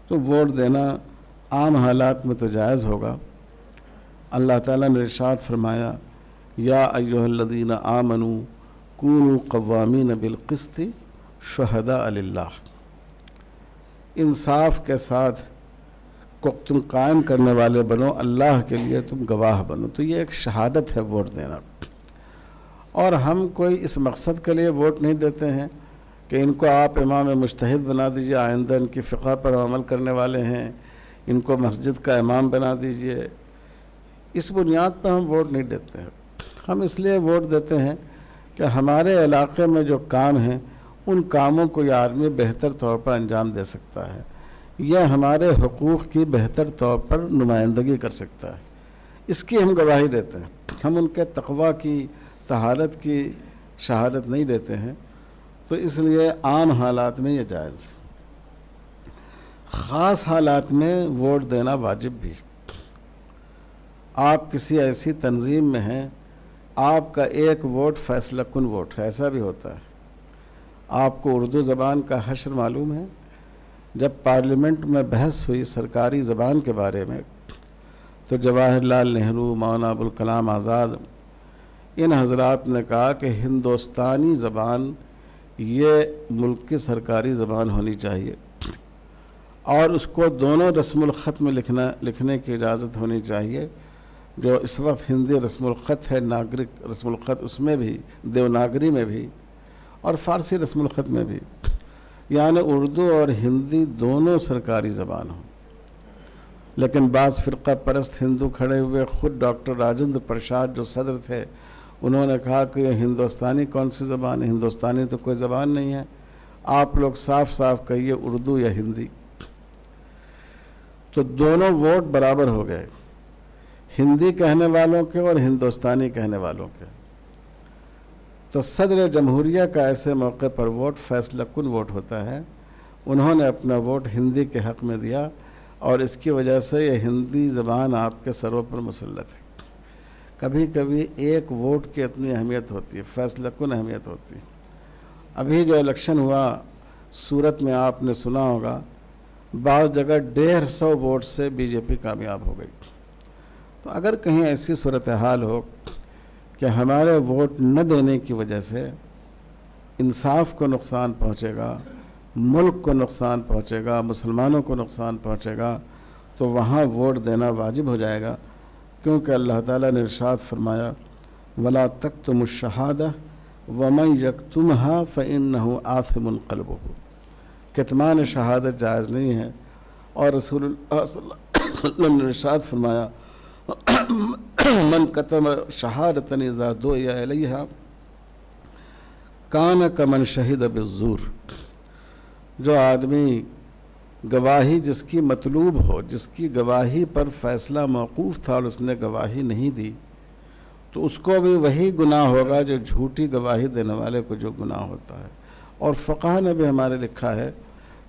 तो वोट देना आम हालात में तो जायज़ होगा। अल्लाह ताला ने इरशाद फरमाया, या अयोहल्लदीन आमनु कून कवामीन बिलक़िस्त शहदा अल्लाह इंसाफ के साथ को तुम कायम करने वाले बनो, अल्लाह के लिए तुम गवाह बनो। तो ये एक शहादत है वोट देना। और हम कोई इस मकसद के लिए वोट नहीं देते हैं कि इनको आप इमाम मुश्तहिद बना दीजिए, आइंदा इनकी फ़िका पर अमल करने वाले हैं, इनको मस्जिद का इमाम बना दीजिए। इस बुनियाद पर हम वोट नहीं देते हैं। हम इसलिए वोट देते हैं कि हमारे इलाके में जो काम हैं, उन कामों को यह आदमी बेहतर तौर पर अंजाम दे सकता है। यह हमारे हकूक़ की बेहतर तौर पर नुमाइंदगी कर सकता है। इसकी हम गवाही देते हैं। हम उनके तकवा की, तहारत की शहादत नहीं देते हैं तो इसलिए आम हालात में यह जायज़ है। ख़ास हालात में वोट देना वाजिब भी आप किसी ऐसी तंजीम में हैं, आपका एक वोट फैसला कन वोट है, ऐसा भी होता है। आपको उर्दू ज़बान का हशर मालूम है जब पार्लियामेंट में बहस हुई सरकारी ज़बान के बारे में तो जवाहरलाल नेहरू, मौलाना अबुल कलाम आज़ाद, इन हजरात ने कहा कि हिंदुस्तानी ज़बान, ये मुल्क की सरकारी ज़बान होनी चाहिए। और उसको दोनों रस्मख़त में लिखना, लिखने की इजाज़त होनी चाहिए, जो इस वक्त हिंदी रस्मख़त है, नागरिक रस्मख़त उसमें भी, देवनागरी में भी, और फ़ारसी रस्मख़त में भी। यानी उर्दू और हिंदी दोनों सरकारी ज़बान हो। लेकिन बाज़ फ़िरका परस्त हिंदू खड़े हुए ख़ुद डॉक्टर राजेंद्र प्रसाद जो सदर थे, उन्होंने कहा कि हिंदुस्तानी कौन सी ज़बान है? हिंदुस्तानी तो कोई ज़बान नहीं है। आप लोग साफ़ साफ़ कहिए उर्दू या हिंदी। तो दोनों वोट बराबर हो गए। हिंदी कहने वालों के और हिंदुस्तानी कहने वालों के। तो सदर जमहूरिया का ऐसे मौके पर वोट, फैसला कन वोट होता है। उन्होंने अपना वोट हिंदी के हक़ में दिया और इसकी वजह से ये हिंदी ज़बान आपके सरों पर मुसलत है। कभी कभी एक वोट की इतनी अहमियत होती है, फैसला कन अहमियत होती है। अभी जो इलेक्शन हुआ, सूरत में आपने सुना होगा, बाज़ जगह डेढ़ सौ वोट से बीजेपी कामयाब हो गई। तो अगर कहीं ऐसी सूरत हाल हो कि हमारे वोट न देने की वजह से इंसाफ को नुकसान पहुंचेगा, मुल्क को नुकसान पहुंचेगा, मुसलमानों को नुकसान पहुंचेगा तो वहाँ वोट देना वाजिब हो जाएगा। क्योंकि अल्लाह ताला ने इरशाद फरमाया, वला तक तुम शहाद वमन यक तुम हा फ़िन आसमन कलब। कितमान शहादत जायज़ नहीं है। और रसूल ने इरशाद फरमाया मन कतम शहादतन इज़ा दो या कान कमन शहीद बिज़ूर जो आदमी गवाही जिसकी मतलूब हो, जिसकी गवाही पर फैसला मौकूफ़ था और उसने गवाही नहीं दी तो उसको भी वही गुनाह होगा जो झूठी गवाही देने वाले को जो गुनाह होता है। और फ़क़ा ने भी हमारे लिखा है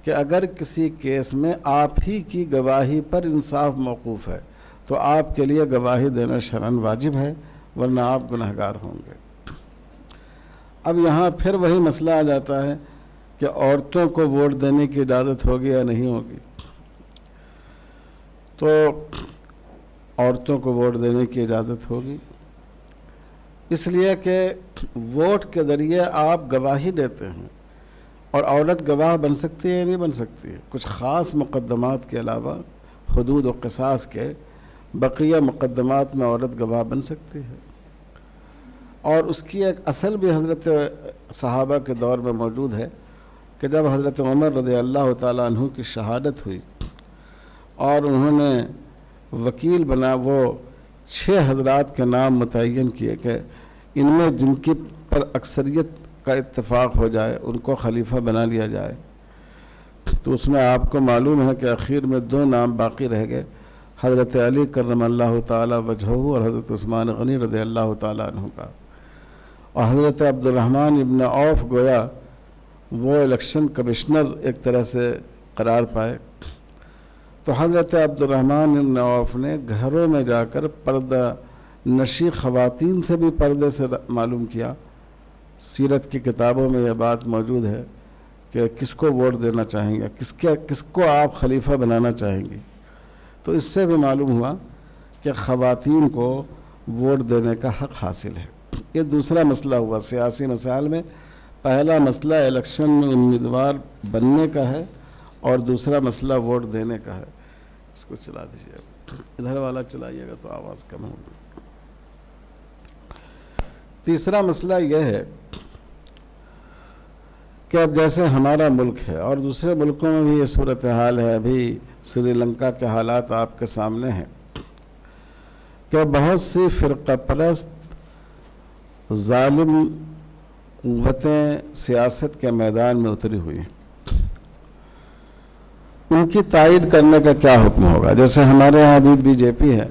कि अगर किसी केस में आप ही की गवाही पर इंसाफ मौकूफ़ है तो आपके लिए गवाही देना शरण वाजिब है, वरना आप गुनहगार होंगे। अब यहाँ फिर वही मसला आ जाता है कि औरतों को वोट देने की इजाज़त होगी या नहीं होगी। तो औरतों को वोट देने की इजाज़त होगी। इसलिए कि वोट के ज़रिए आप गवाही देते हैं और औरत गवाह बन सकती है या नहीं बन सकती है। कुछ ख़ास मुकदमात के अलावा, हदूद व कसास के बकिया मुकदमात में औरत गवाह बन सकती है। और उसकी एक असल भी हज़रत सहाबा के दौर में मौजूद है कि जब हज़रत उमर रज़ी अल्लाह तु की शहादत हुई और उन्होंने वकील बना वो छः हजरात के नाम मुतन किए कि इनमें जिनकी पर अक्सरियत का इत्तेफाक हो जाए, उनको खलीफा बना लिया जाए तो उसमें आपको मालूम है कि आखिर में दो नाम बाकी रह गए। हज़रत अली करम अल्लाह तजहू और हज़रत उस्मान गनी रज़ी अल्लाह तु का। और हज़रत अब्दुलरहमान इबन औफ गोया, वो इलेक्शन कमिश्नर एक तरह से करार पाए। तो हज़रत अब्दुलरहमान इबन औफ ने घरों में जाकर पर्दा, नशी ख़वातीन से भी पर्दे से मालूम किया। सीरत की किताबों में यह बात मौजूद है कि किसको वोट देना चाहेंगे, किसके, किसको आप खलीफा बनाना चाहेंगे। तो इससे भी मालूम हुआ कि ख़वातीन को वोट देने का हक़ हासिल है। ये दूसरा मसला हुआ सियासी मसाइल में। पहला मसला इलेक्शन में उम्मीदवार बनने का है और दूसरा मसला वोट देने का है। इसको चला दीजिए। इधर वाला चलाइएगा तो आवाज़ कम होगी। तीसरा मसला यह है कि अब जैसे हमारा मुल्क है और दूसरे मुल्कों में भी ये सूरत हाल है, अभी श्रीलंका के हालात आपके सामने हैं। कि बहुत सी फ़िरका परस्त ालिम क़वतें सियासत के मैदान में उतरी हुई हैं। उनकी तायद करने का क्या हुक्म होगा? जैसे हमारे यहाँ अभी बीजेपी है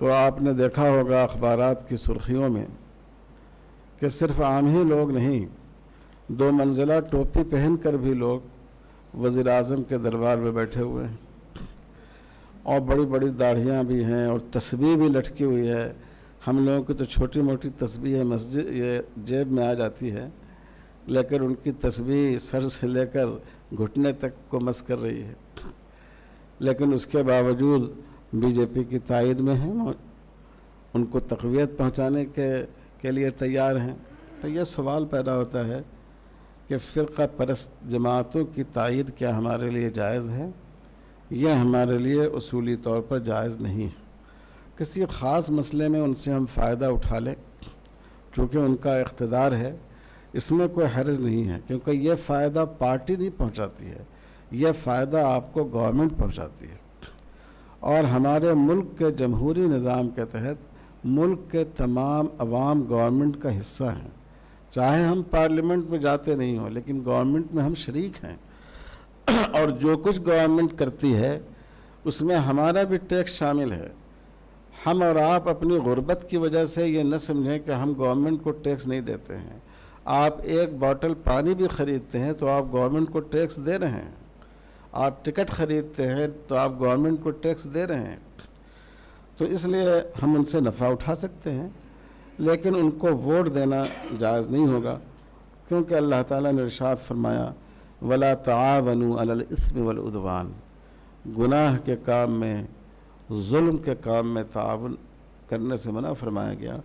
तो आपने देखा होगा अखबार की सुर्खियों में कि सिर्फ़ आम ही लोग नहीं, दो मंजिला टोपी पहन कर भी लोग वज़ी अजम के दरबार में बैठे हुए हैं। और बड़ी बड़ी दाढ़ियाँ भी हैं और तस्वीर भी लटकी हुई है। हम लोगों की तो छोटी मोटी तस्वीर है, मस्जिद, ये जेब में आ जाती है लेकिन उनकी तस्वीर सर से लेकर घुटने तक को मस कर रही है। लेकिन उसके बावजूद बीजेपी की तायद में हैं उनको तकवीत पहुँचाने के के लिए तैयार हैं। तो यह सवाल पैदा होता है कि फ़िरका परस्त जमातों की तायद क्या हमारे लिए जायज़ है? यह हमारे लिए असूली तौर पर जायज़ नहीं है। किसी ख़ास मसले में उनसे हम फ़ायदा उठा लें, चूँकि उनका इकतदार है। इसमें कोई हर्ज नहीं है, क्योंकि यह फ़ायदा पार्टी नहीं पहुँचाती है, यह फ़ायदा आपको गवर्नमेंट पहुँचाती है। और हमारे मुल्क के जमहूरी निज़ाम के तहत मुल्क के तमाम अवाम गवर्नमेंट का हिस्सा हैं। चाहे हम पार्लियामेंट में जाते नहीं हों, लेकिन गवर्नमेंट में हम शरीक हैं। और जो कुछ गवर्नमेंट करती है, उसमें हमारा भी टैक्स शामिल है। हम और आप अपनी गुर्बत की वजह से ये न समझें कि हम गवर्नमेंट को टैक्स नहीं देते हैं। आप एक बॉटल पानी भी ख़रीदते हैं तो आप गवर्नमेंट को टैक्स दे रहे हैं। आप टिकट ख़रीदते हैं तो आप गवर्नमेंट को टैक्स दे रहे हैं। तो इसलिए हम उनसे नफ़ा उठा सकते हैं। लेकिन उनको वोट देना जायज़ नहीं होगा, क्योंकि अल्लाह ताला ने इरशाद फरमाया, वला तावनु अलल इसम वल उदवान। गुनाह के काम में, जुल्म के काम में तावन करने से मना फरमाया गया।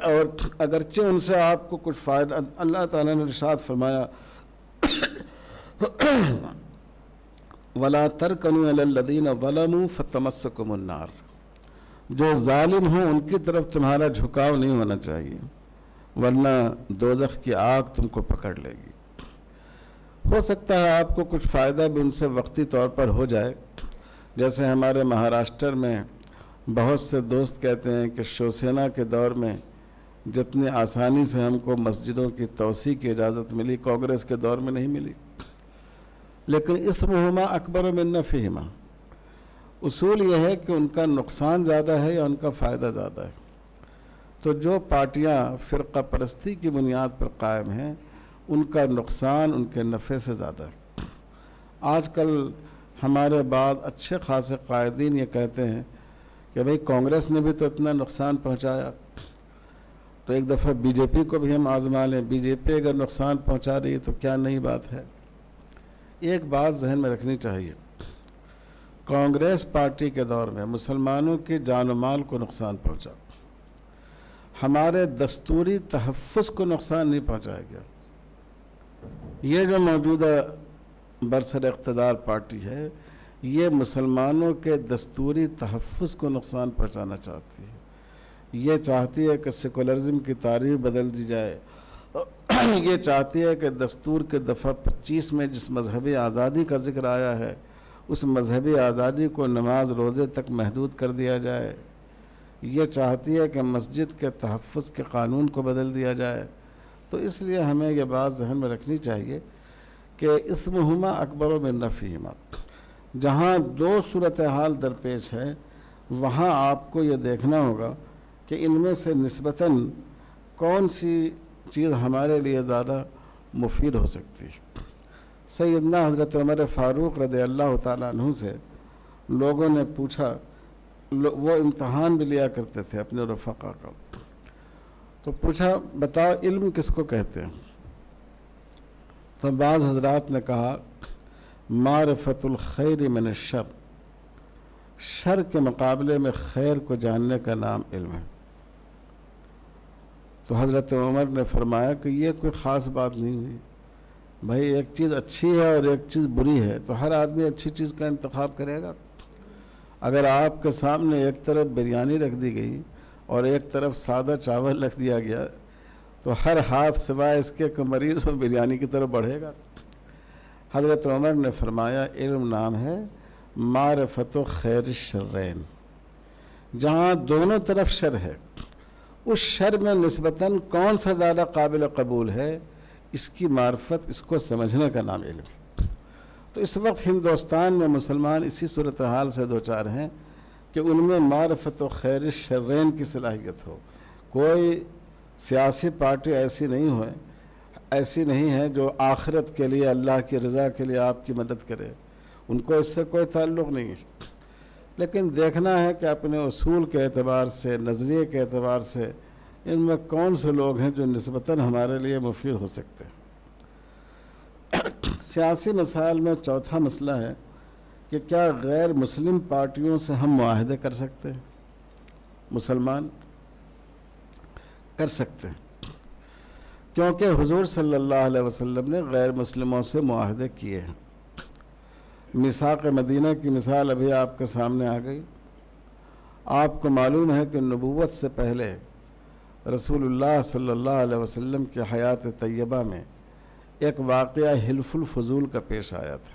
और अगरचे उनसे आपको कुछ फ़ायदा, अल्लाह ताला ने इरशाद फरमाया, वला तरकनुल्लदीन वलमू फ़तमस्कुमन्नार जो जालिम हों, उनकी तरफ़ तुम्हारा झुकाव नहीं होना चाहिए, वरना दोजख की आग तुमको पकड़ लेगी। हो सकता है आपको कुछ फ़ायदा भी उनसे वक्ती तौर पर हो जाए। जैसे हमारे महाराष्ट्र में बहुत से दोस्त कहते हैं कि शिवसेना के दौर में जितनी आसानी से हमको मस्जिदों की तोसी की इजाज़त मिली, कांग्रेस के दौर में नहीं मिली। लेकिन इस मुहमा अकबर में नफ़ीमा उसूल यह है कि उनका नुकसान ज़्यादा है या उनका फ़ायदा ज़्यादा है। तो जो पार्टियाँ फ़िरका परस्ती की बुनियाद पर कायम हैं, उनका नुकसान उनके नफ़े से ज़्यादा है। आजकल हमारे बाद अच्छे खासे कायदीन ये कहते हैं कि भाई कांग्रेस ने भी तो इतना नुकसान पहुँचाया। तो एक दफ़ा बीजेपी को भी हम आजमा लें बीजेपी अगर नुकसान पहुँचा रही है तो क्या नई बात है? एक बात जहन में रखनी चाहिए। कांग्रेस पार्टी के दौर में मुसलमानों के जान माल को नुकसान पहुँचा। हमारे दस्तूरी तहफ़ को नुकसान नहीं पहुँचाया गया। ये जो मौजूदा बरसर इकतदार पार्टी है, ये मुसलमानों के दस्तूरी तहफ़ को नुकसान पहुंचाना चाहती है। ये चाहती है कि सेकुलरिज्म की तारीफ़ बदल दी जाए। ये चाहती है कि दस्तूर के दफ़ा 25 में जिस मजहबी आज़ादी का ज़िक्र आया है उस मजहबी आज़ादी को नमाज़ रोज़े तक महदूद कर दिया जाए। ये चाहती है कि मस्जिद के तहफ़ के कानून को बदल दिया जाए। तो इसलिए हमें यह बात जहन में रखनी चाहिए कि इसमहुमा अकबर में नफ़ीमा जहाँ दो सूरत हाल दरपेश है, वहाँ आपको ये देखना होगा कि इनमें से नस्बता कौन सी चीज़ हमारे लिए ज़्यादा मुफीद हो सकती है। सैदना हज़रत उमर फ़ारूक रद अल्लाह तु से लोगों ने पूछा लो, वो इम्तहान भी लिया करते थे अपने रफ़ा का। तो पूछा बताओ इल्म किसको कहते हैं? तो बाज़ हजरात ने कहा मारफतुल खैर मन शर। शर के मुकाबले में खैर को जानने का नाम इल्म है। तो हज़रत उमर ने फरमाया कि ये कोई ख़ास बात नहीं हुई। भाई, एक चीज़ अच्छी है और एक चीज़ बुरी है तो हर आदमी अच्छी चीज़ का इंतखब करेगा। अगर आपके सामने एक तरफ़ बिरयानी रख दी गई और एक तरफ़ सादा चावल रख दिया गया तो हर हाथ सिवाय इसके मरीज़ और बिरयानी की तरफ़ बढ़ेगा। हज़रत उमर ने फरमाया, इल्म नाम है मारफत खैर शर्रैन। जहाँ दोनों तरफ़ शर है, उस शर में नस्बता कौन सा ज़्यादा काबिल कबूल है? इसकी मार्फत इसको समझने का नाम इल्म। तो इस वक्त हिंदुस्तान में मुसलमान इसी सूरत हाल से दो चार हैं कि उनमें मारफत खैर शर्रैन की सलाहियत हो। कोई सियासी पार्टी ऐसी नहीं हो ऐसी नहीं है जो आखिरत के लिए, अल्लाह की रज़ा के लिए आपकी मदद करे। उनको इससे कोई ताल्लुक़ नहीं है। लेकिन देखना है कि अपने असूल के अतबार से, नज़रिए के अतबार से इनमें कौन से लोग हैं जो नस्बता हमारे लिए मुफीद हो सकते हैं? सियासी मसाइल में चौथा मसला है कि क्या गैर मुस्लिम पार्टियों से हम माहदे कर सकते हैं? मुसलमान कर सकते हैं। क्योंकि हुजूर सल्लल्लाहु अलैहि वसल्लम ने गैर मुस्लिमों से माहदे किए हैं। मिसाक मदीना की मिसाल अभी आपके सामने आ गई। आपको मालूम है कि नबूवत से पहले रसूलुल्लाह सल्लल्लाहु अलैहि वसल्लम की हयात तय्यबा में एक वाक़ हिल्फुल फजूल का पेश आया था,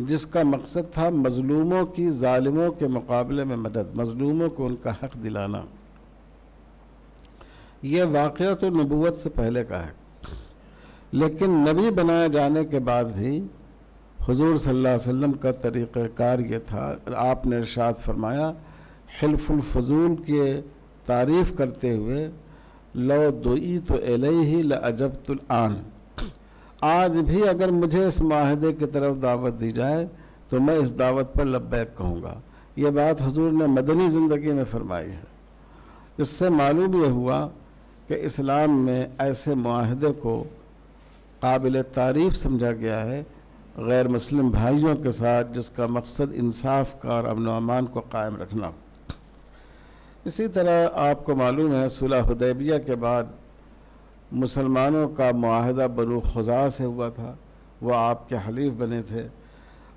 जिसका मकसद था मज़लूमों की ालिमों के मुकाबले में मदद, मज़लूमों को उनका हक दिलाना। यह वाक़ तो नबूत से पहले का है, लेकिन नबी बनाए जाने के बाद भी हुजूर अलैहि वसल्लम का तरीक़ार ये था। आपने इरशाद फरमाया, हिल्फुल फजूल के तारीफ़ करते हुए, लो दोई तो एलई ही लजबतुल आन। आज भी अगर मुझे इस माहदे की तरफ़ दावत दी जाए तो मैं इस दावत पर लब्बैक कहूँगा। ये बात हजूर ने मदनी ज़िंदगी में फरमाई है। इससे मालूम यह हुआ कि इस्लाम में ऐसे माहदे को काबिल तारीफ़ समझा गया है, गैर मुस्लिम भाइयों के साथ, जिसका मकसद इंसाफ का और अमन अमान को कायम रखना इसी तरह आपको मालूम है, सुलह हुदैबिया के बाद मुसलमानों का माहदा बनु खुजा से हुआ था। वह आपके हलीफ बने थे।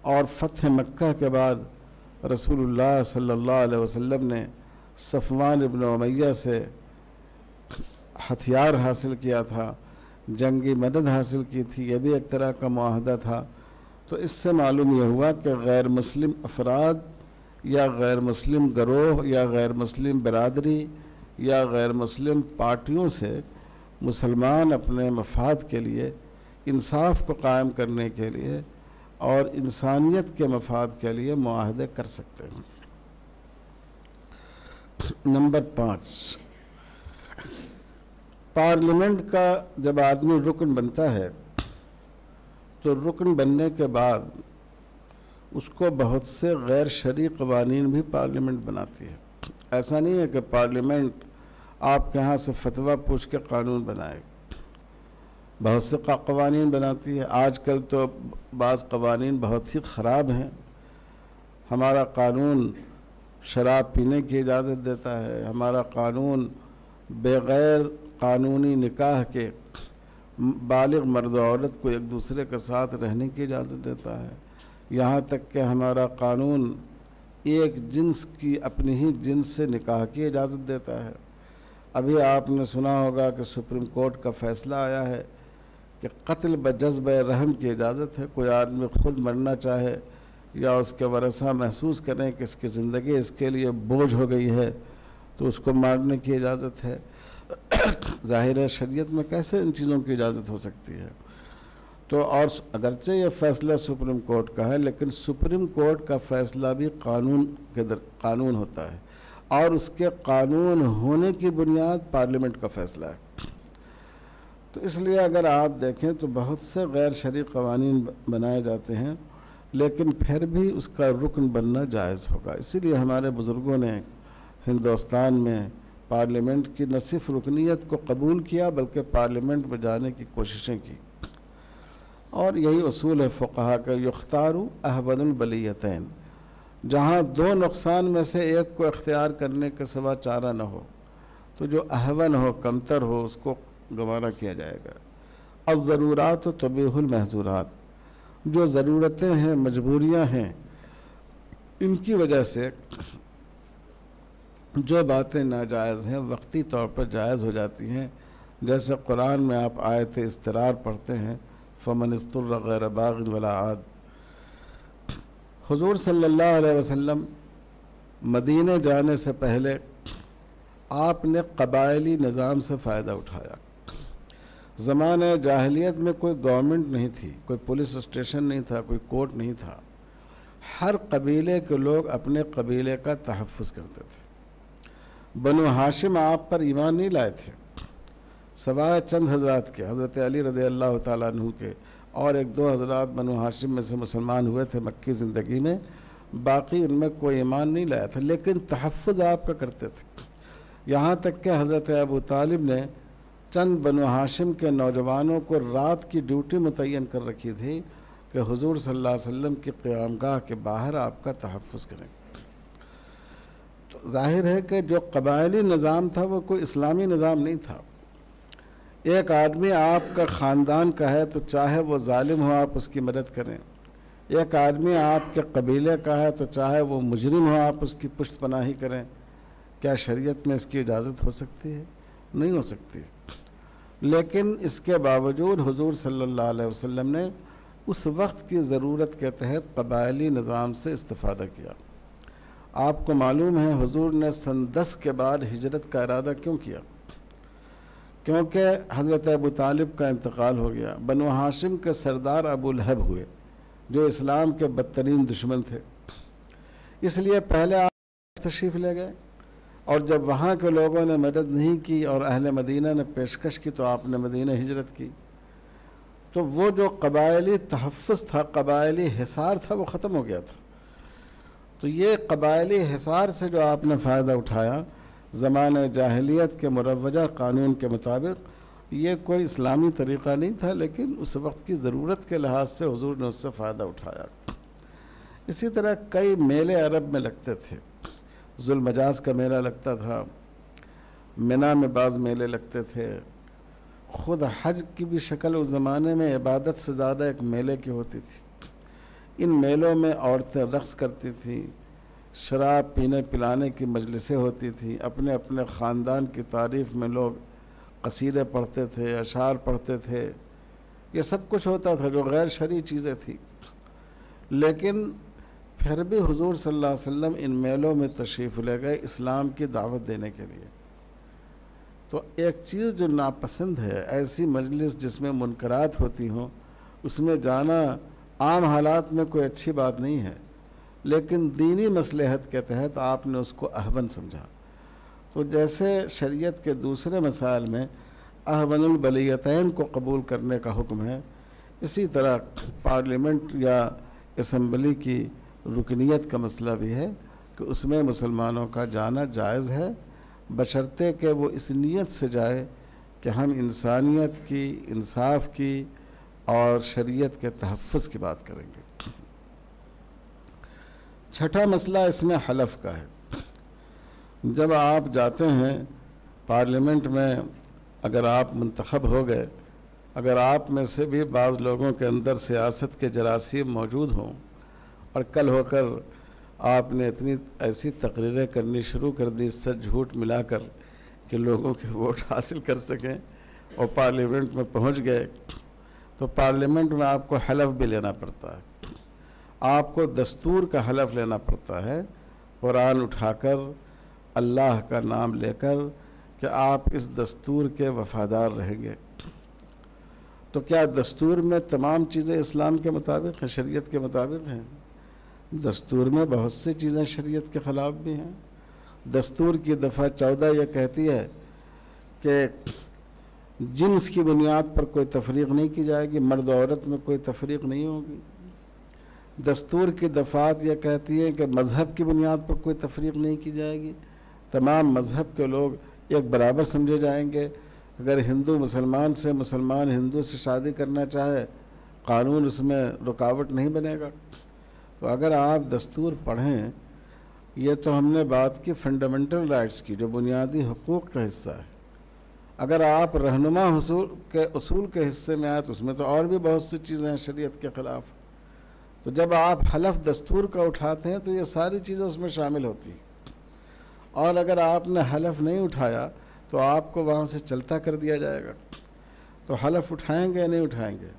और फ़तह मक्का के बाद रसूलुल्लाह सल्लल्लाहु अलैहि वसल्लम ने सफ़वान इब्न उमैया से हथियार हासिल किया था, जंगी मदद हासिल की थी। यह भी एक तरह का माहदा था। तो इससे मालूम यह हुआ कि गैर मुस्लिम अफराद या गैर मुस्लिम गरोह या गैर मुस्लिम बरदरी या गैर मुस्लिम पार्टियों से मुसलमान अपने मफाद के लिए, इंसाफ को कायम करने के लिए और इंसानियत के मफाद के लिए माहदे कर सकते हैं। नंबर पाँच। पार्लियामेंट का जब आदमी रुकन बनता है तो रुकन बनने के बाद उसको बहुत से गैर शरी कवानीन भी पार्लियामेंट बनाती है। ऐसा नहीं है कि पार्लियामेंट आपके यहाँ से फतवा पूछ के कानून बनाए। बहुत से कवानीन बनाती है। आजकल तो बाज़ कवानीन बहुत ही ख़राब हैं। हमारा कानून शराब पीने की इजाज़त देता है। हमारा कानून बग़ैर कानूनी निकाह के बालिग मर्द औरत को एक दूसरे के साथ रहने की इजाज़त देता है। यहाँ तक कि हमारा कानून एक जिन्स की अपनी ही जिन्स से निकाह की इजाज़त देता है। अभी आपने सुना होगा कि सुप्रीम कोर्ट का फैसला आया है कि कत्ल बजज़ब रहम की इजाज़त है। कोई आदमी खुद मरना चाहे या उसके वरसा महसूस करें कि इसकी ज़िंदगी इसके लिए बोझ हो गई है तो उसको मारने की इजाज़त है। ज़ाहिर शरीयत में कैसे इन चीज़ों की इजाज़त हो सकती है? तो और अगरचे ये फैसला सुप्रीम कोर्ट का है, लेकिन सुप्रीम कोर्ट का फैसला भी कानून के दर कानून होता है। और उसके कानून होने की बुनियाद पार्लियामेंट का फैसला है। तो इसलिए अगर आप देखें तो बहुत से गैर शरी कवानीन बनाए जाते हैं, लेकिन फिर भी उसका रुकन बनना जायज़ होगा। इसीलिए हमारे बुज़ुर्गों ने हिंदुस्तान में पार्लियामेंट की न सिर्फ़ रुकनीत को कबूल किया, बल्कि पार्लियामेंट में जाने की कोशिशें की। और यही असूल है फ़ुकहा का, युख्तारू अहबनबलीतैन जहाँ दो नुकसान में से एक को अख्तियार करने के सिवा चारा न हो तो जो अहवन हो, कमतर हो, उसको गवारा किया जाएगा। और ज़रूरत तो तबीहुल महजूरात, जो ज़रूरतें हैं, मजबूरियाँ हैं, इनकी वजह से जो बातें नाजायज़ हैं, वक्ती तौर पर जायज़ हो जाती हैं। जैसे कुरान में आप थे इसतरार पढ़ते हैं फ़मन गैर बाग वला आद हुजूर अलैहि वसल्लम मदीने जाने से पहले आपने कबायली निज़ाम से फ़ायदा उठाया ज़माने जाहलीत में कोई गवर्नमेंट नहीं थी कोई पुलिस स्टेशन नहीं था कोई कोर्ट नहीं था हर कबीले के लोग अपने कबीले का तहफ़ करते थे बनु हाशिम आप पर ईमान नहीं लाए थे सवाए चंद हजरात के, हज़रत अली रदी अल्लाह तु के और एक दो हजरात बनु हाशिम में से मुसलमान हुए थे मक्की ज़िंदगी में। बाकी उनमें कोई ईमान नहीं लाया था, लेकिन तहफ़ आपका करते थे। यहाँ तक कि हज़रत अबू तालिब ने चंद बनु हाशिम के नौजवानों को रात की ड्यूटी मुतन कर रखी थी कि हुजूर सल्लल्लाहु अलैहि वसल्लम की क़यामगाह के बाहर आपका तहफ़ करें। तो ज़ाहिर है कि जो कबायली निज़ाम था वो कोई इस्लामी निज़ाम नहीं था। एक आदमी आपका ख़ानदान का है तो चाहे वो ालिम हो, आप उसकी मदद करें। एक आदमी आपके कबीले का है तो चाहे वो मुजरिम हो, आप उसकी पुष्ट पनाही करें। क्या शरीयत में इसकी इजाज़त हो सकती है? नहीं हो सकती। लेकिन इसके बावजूद हुजूर सल्लल्लाहु अलैहि वसल्लम ने उस वक्त की ज़रूरत के तहत कबायली निज़ाम से इस्तेफादा किया। आपको मालूम है, हुजूर ने सन दस के बाद हिजरत का इरादा क्यों किया? क्योंकि हज़रत अबू तालिब का इंतकाल हो गया, बनो हाशिम के सरदार अबू लहब हुए, जो इस्लाम के बदतरीन दुश्मन थे। इसलिए पहले आप तशरीफ़ ले गए, और जब वहाँ के लोगों ने मदद नहीं की और अहल मदीना ने पेशकश की तो आपने मदीना हिजरत की। तो वो जो कबायली तहफ़ था, कबायली हिसार था, वो ख़त्म हो गया था। तो ये कबायली हिसार से जो आपने फ़ायदा उठाया ज़माने जाहलीत के मुरवजा कानून के मुताबिक ये कोई इस्लामी तरीक़ा नहीं था, लेकिन उस वक्त की ज़रूरत के लिहाज से हुजूर ने उससे फ़ायदा उठाया। इसी तरह कई मेले अरब में लगते थे। जुलमजाज का मेला लगता था, मिना में बाज़ मेले लगते थे। ख़ुद हज की भी शक्ल उस ज़माने में इबादत से ज़्यादा एक मेले की होती थी। इन मेलों में औरतें रक़्स करती थीं शराब पीने पिलाने की मजलिसें होती थी। अपने अपने ख़ानदान की तारीफ़ में लोग कसीदे पढ़ते थे, अशार पढ़ते थे। ये सब कुछ होता था जो गैर शरी चीज़ें थी। लेकिन फिर भी हुजूर सल्लल्लाहु अलैहि वसल्लम इन मेलों में तशरीफ़ ले गए इस्लाम की दावत देने के लिए। तो एक चीज़ जो नापसंद है, ऐसी मजलिस जिसमें मुनकरात होती हों, उसमें जाना आम हालात में कोई अच्छी बात नहीं है। लेकिन दीनी मसलहत के तहत आपने उसको अहवन समझा। तो जैसे शरीयत के दूसरे मसाइल में अहवनबलीतैन को कबूल करने का हुक्म है, इसी तरह पार्लियामेंट या इसम्बली की रुकनीत का मसला भी है कि उसमें मुसलमानों का जाना जायज़ है, बशर्ते कि वो इस नीयत से जाए कि हम इंसानियत की, इंसाफ की और शरीयत के तहफ़ की बात करेंगे। छठा मसला इसमें हलफ का है। जब आप जाते हैं पार्लियामेंट में, अगर आप मंतखब हो गए, अगर आप में से भी बाज़ लोगों के अंदर सियासत के जरासीम मौजूद हों, और कल होकर आपने इतनी, ऐसी तकरीरें करनी शुरू कर दी, इससे झूठ मिलाकर कि लोगों के वोट हासिल कर सकें और पार्लियामेंट में पहुँच गए तो पार्लियामेंट में आपको हलफ भी लेना पड़ता है। आपको दस्तूर का हलफ लेना पड़ता है। कुरान उठाकर, अल्लाह का नाम लेकर कि आप इस दस्तूर के वफादार रहेंगे। तो क्या दस्तूर में तमाम चीज़ें इस्लाम के मुताबिक हैं, शरीयत के मुताबिक हैं? दस्तूर में बहुत सी चीज़ें शरीयत के ख़िलाफ़ भी हैं। दस्तूर की दफ़ा चौदह यह कहती है कि जिन्स की बुनियाद पर कोई तफरीक नहीं की जाएगी, मर्द औरत में कोई तफरीक नहीं होगी। दस्तूर की दफ़ात यह कहती है कि मज़हब की बुनियाद पर कोई तफरीक नहीं की जाएगी। तमाम मज़हब के लोग एक बराबर समझे जाएँगे। अगर हिंदू मुसलमान से मुसलमान हिंदू से शादी करना चाहे, कानून उसमें रुकावट नहीं बनेगा। तो अगर आप दस्तूर पढ़ें, ये तो हमने बात की फंडामेंटल राइट्स की, जो बुनियादी हकूक़ का हिस्सा है। अगर आप रहनुमा के असूल के हिस्से में आए तो उसमें तो और भी बहुत सी चीज़ें हैं शरीयत के ख़िलाफ़। तो जब आप हलफ दस्तूर का उठाते हैं तो ये सारी चीज़ें उसमें शामिल होती और अगर आपने हलफ नहीं उठाया तो आपको वहाँ से चलता कर दिया जाएगा। तो हलफ उठाएँगे या नहीं उठाएँगे?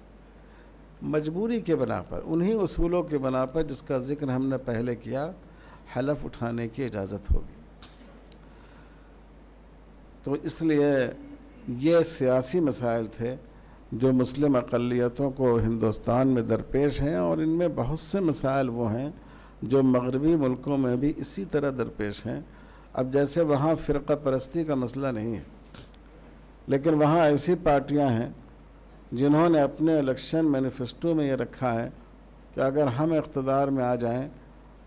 मजबूरी के बना पर, उन्हीं असूलों के बना पर जिसका ज़िक्र हमने पहले किया, हलफ उठाने की इजाज़त होगी। तो इसलिए ये सियासी मसाइल थे जो मुस्लिम अक़लीतों को हिंदुस्तान में दरपेश हैं और इनमें बहुत से मसाइल वो हैं जो मगरबी मुल्कों में भी इसी तरह दरपेश हैं। अब जैसे वहाँ फ़िरका परस्ती का मसला नहीं है, लेकिन वहाँ ऐसी पार्टियाँ हैं जिन्होंने अपने इलेक्शन मैनिफेस्टो में ये रखा है कि अगर हम इकतदार में आ जाएँ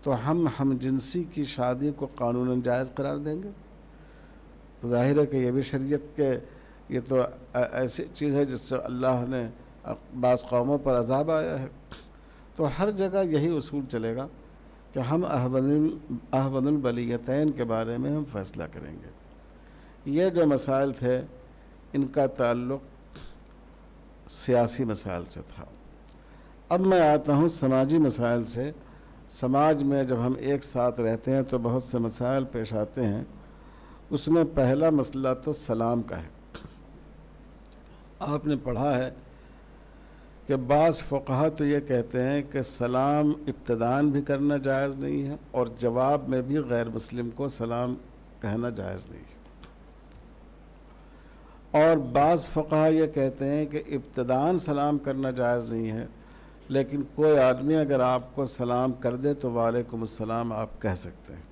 तो हम हम जिनसी की शादी को कानून जायज़ करार देंगे। तो ज़ाहिर है कि यह भी शरीयत के ये तो ऐसी चीज़ है जिससे अल्लाह ने बास कौमों पर अजाब आया है। तो हर जगह यही उसूल चलेगा कि हम अहवनबलीतैन के बारे में हम फैसला करेंगे। ये जो मसाइल थे, इनका ताल्लुक़ सियासी मसाइल से था। अब मैं आता हूँ समाजी मसाइल से। समाज में जब हम एक साथ रहते हैं तो बहुत से मसाइल पेश आते हैं। उसमें पहला मसला तो सलाम का है। आपने पढ़ा है कि बाज़ फ़ुकहा तो ये कहते हैं कि सलाम इब्तदान भी करना जायज़ नहीं है और जवाब में भी गैर मुस्लिम को सलाम कहना जायज़ नहीं है। और बाज़ फ़ुका ये कहते हैं कि इब्तदान सलाम करना जायज़ नहीं है, लेकिन कोई आदमी अगर आपको सलाम कर दे तो वालेकुम आप कह सकते हैं।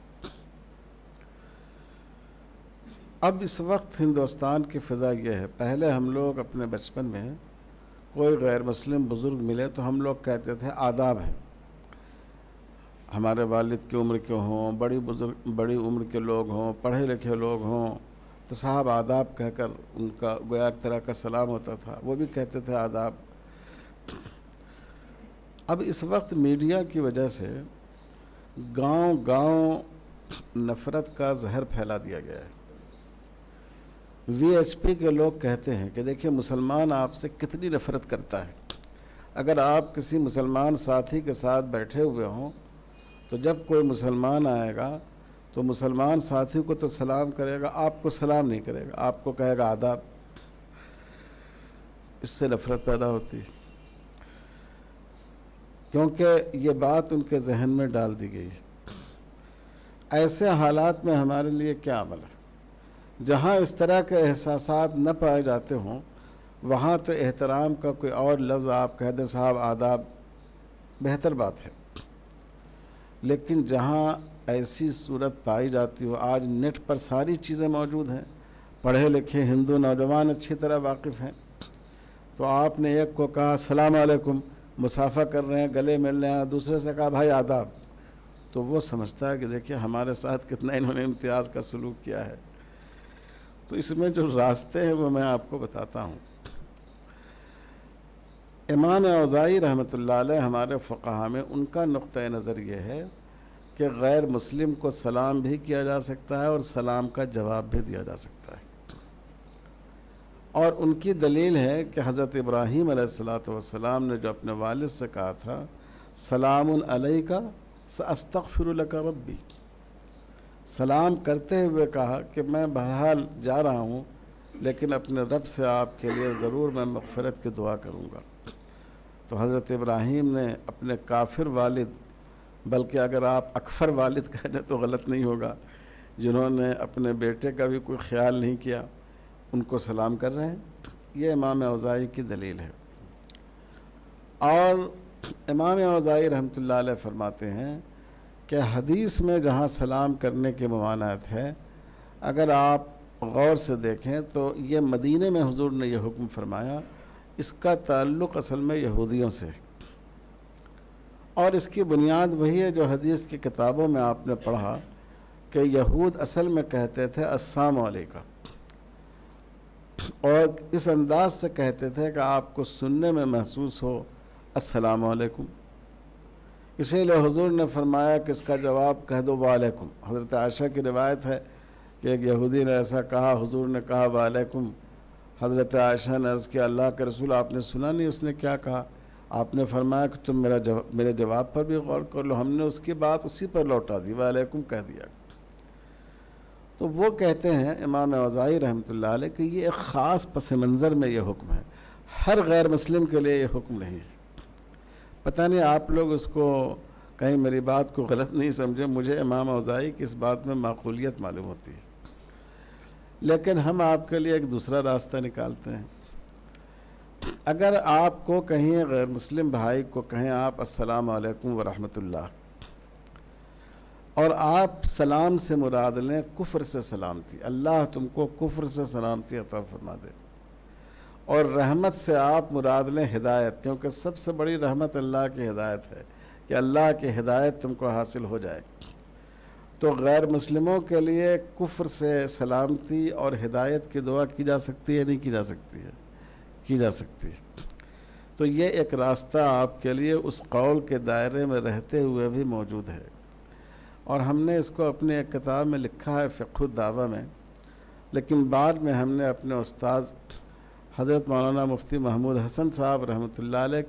अब इस वक्त हिंदुस्तान की फ़िज़ा ये है। पहले हम लोग अपने बचपन में कोई गैर मुस्लिम बुज़ुर्ग मिले तो हम लोग कहते थे, आदाब है। हमारे वालिद की उम्र के हों, बड़ी बुज़ुर्ग, बड़ी उम्र के लोग हों, पढ़े लिखे लोग हों तो साहब आदाब कहकर उनका गोया तरह का सलाम होता था। वो भी कहते थे, आदाब। अब इस वक्त मीडिया की वजह से गाँव गाँव नफ़रत का जहर फैला दिया गया है। वीएचपी के लोग कहते हैं कि देखिए, मुसलमान आपसे कितनी नफ़रत करता है। अगर आप किसी मुसलमान साथी के साथ बैठे हुए हों तो जब कोई मुसलमान आएगा तो मुसलमान साथी को तो सलाम करेगा, आपको सलाम नहीं करेगा, आपको कहेगा आदाब। इससे नफ़रत पैदा होती है। क्योंकि ये बात उनके जहन में डाल दी गई है। ऐसे हालात में हमारे लिए क्या अमल है? जहाँ इस तरह के एहसास न पाए जाते हों, वहाँ तो एहतराम का कोई और लफ्ज़ आप कह दें, साहब, आदाब, बेहतर बात है। लेकिन जहाँ ऐसी सूरत पाई जाती हो, आज नेट पर सारी चीज़ें मौजूद हैं। पढ़े लिखे हिंदू नौजवान अच्छी तरह वाकिफ़ हैं। तो आपने एक को कहा, सलाम अलैकुम, मुसाफा कर रहे हैं, गले मिल रहे हैं। दूसरे से कहा, भाई, आदाब। तो वो समझता है कि देखिए, हमारे साथ कितना इन्होंने इम्तियाज़ का सलूक किया है। तो इसमें जो रास्ते हैं वो मैं आपको बताता हूँ। इमाम अवज़ाई रहमत हमारे फ़क़ा में उनका नुक़ नज़र ये है कि गैर मुस्लिम को सलाम भी किया जा सकता है और सलाम का जवाब भी दिया जा सकता है। और उनकी दलील है कि हज़रत इब्राहीम सलाम ने जो अपने वालिद से कहा था सलाम का का रब्बी। सलाम करते हुए कहा कि मैं बहरहाल जा रहा हूँ, लेकिन अपने रब से आपके लिए ज़रूर मैं मफ़रत की दुआ करूँगा। तो हज़रत इब्राहीम ने अपने काफिर वालिद, बल्कि अगर आप अकफर वालिद कह दें तो गलत नहीं होगा, जिन्होंने अपने बेटे का भी कोई ख्याल नहीं किया, उनको सलाम कर रहे हैं। ये इमाम अवज़ाई की दलील है। और इमाम अवज़ाई रहमत ला फरमाते हैं कि हदीस में जहाँ सलाम करने के ममानत है, अगर आप गौर से देखें तो ये मदीने में हुजूर ने यह हुक्म फरमाया, इसका ताल्लुक़ असल में यहूदियों से और इसकी बुनियाद वही है जो हदीस की किताबों में आपने पढ़ा कि यहूद असल में कहते थे अस्साम का और इस अंदाज से कहते थे कि आपको सुनने में महसूस हो असलकुम इसीलिए हजूर ने फरमाया कि इसका जवाब कह दो वालेकुम। हज़रत आयशा की रिवायत है कि एक यहूदी ने ऐसा कहा, हजूर ने कहा, वालेकुम। हज़रत आयशा ने अर्ज़ किया, अल्लाह के रसूल, आपने सुना नहीं, उसने क्या कहा? आपने फरमाया कि तुम मेरा जवाब मेरे जवाब पर भी गौर कर लो, हमने उसकी बात उसी पर लौटा दी, वालेकुम कह दिया। तो वो कहते हैं, इमाम वज़ाई रहमत कि ये एक ख़ास पस मंज़र में ये हुक्म है। हर गैर मुस्लिम के लिए ये हुक्म नहीं है। पता नहीं आप लोग उसको कहीं मेरी बात को गलत नहीं समझे। मुझे इमाम वज़ाई की इस बात में माकूलियत मालूम होती है। लेकिन हम आपके लिए एक दूसरा रास्ता निकालते हैं। अगर आपको कहीं गैर मुस्लिम भाई को कहें आप, अस्सलाम वालेकुम वरहमतुल्लाह, और आप सलाम से मुराद लें, कुफ्र से सलामती, अल्लाह तुमको कुफ्र से सलामती अता फरमा दे। और रहमत से आप मुराद लें हिदायत, क्योंकि सबसे बड़ी रहमत अल्लाह की हिदायत है कि अल्लाह की हिदायत तुमको हासिल हो जाए। तो गैर मुस्लिमों के लिए कुफ्र से सलामती और हिदायत की दुआ की जा सकती है, नहीं की जा सकती है? की जा सकती है। तो ये एक रास्ता आपके लिए उस कौल के दायरे में रहते हुए भी मौजूद है। और हमने इसको अपने एक किताब में लिखा है फ़िक्र दावा में, लेकिन बाद में हमने अपने उस्ताद हज़रत मौलाना मुफ्ती महमूद हसन साहब रहमत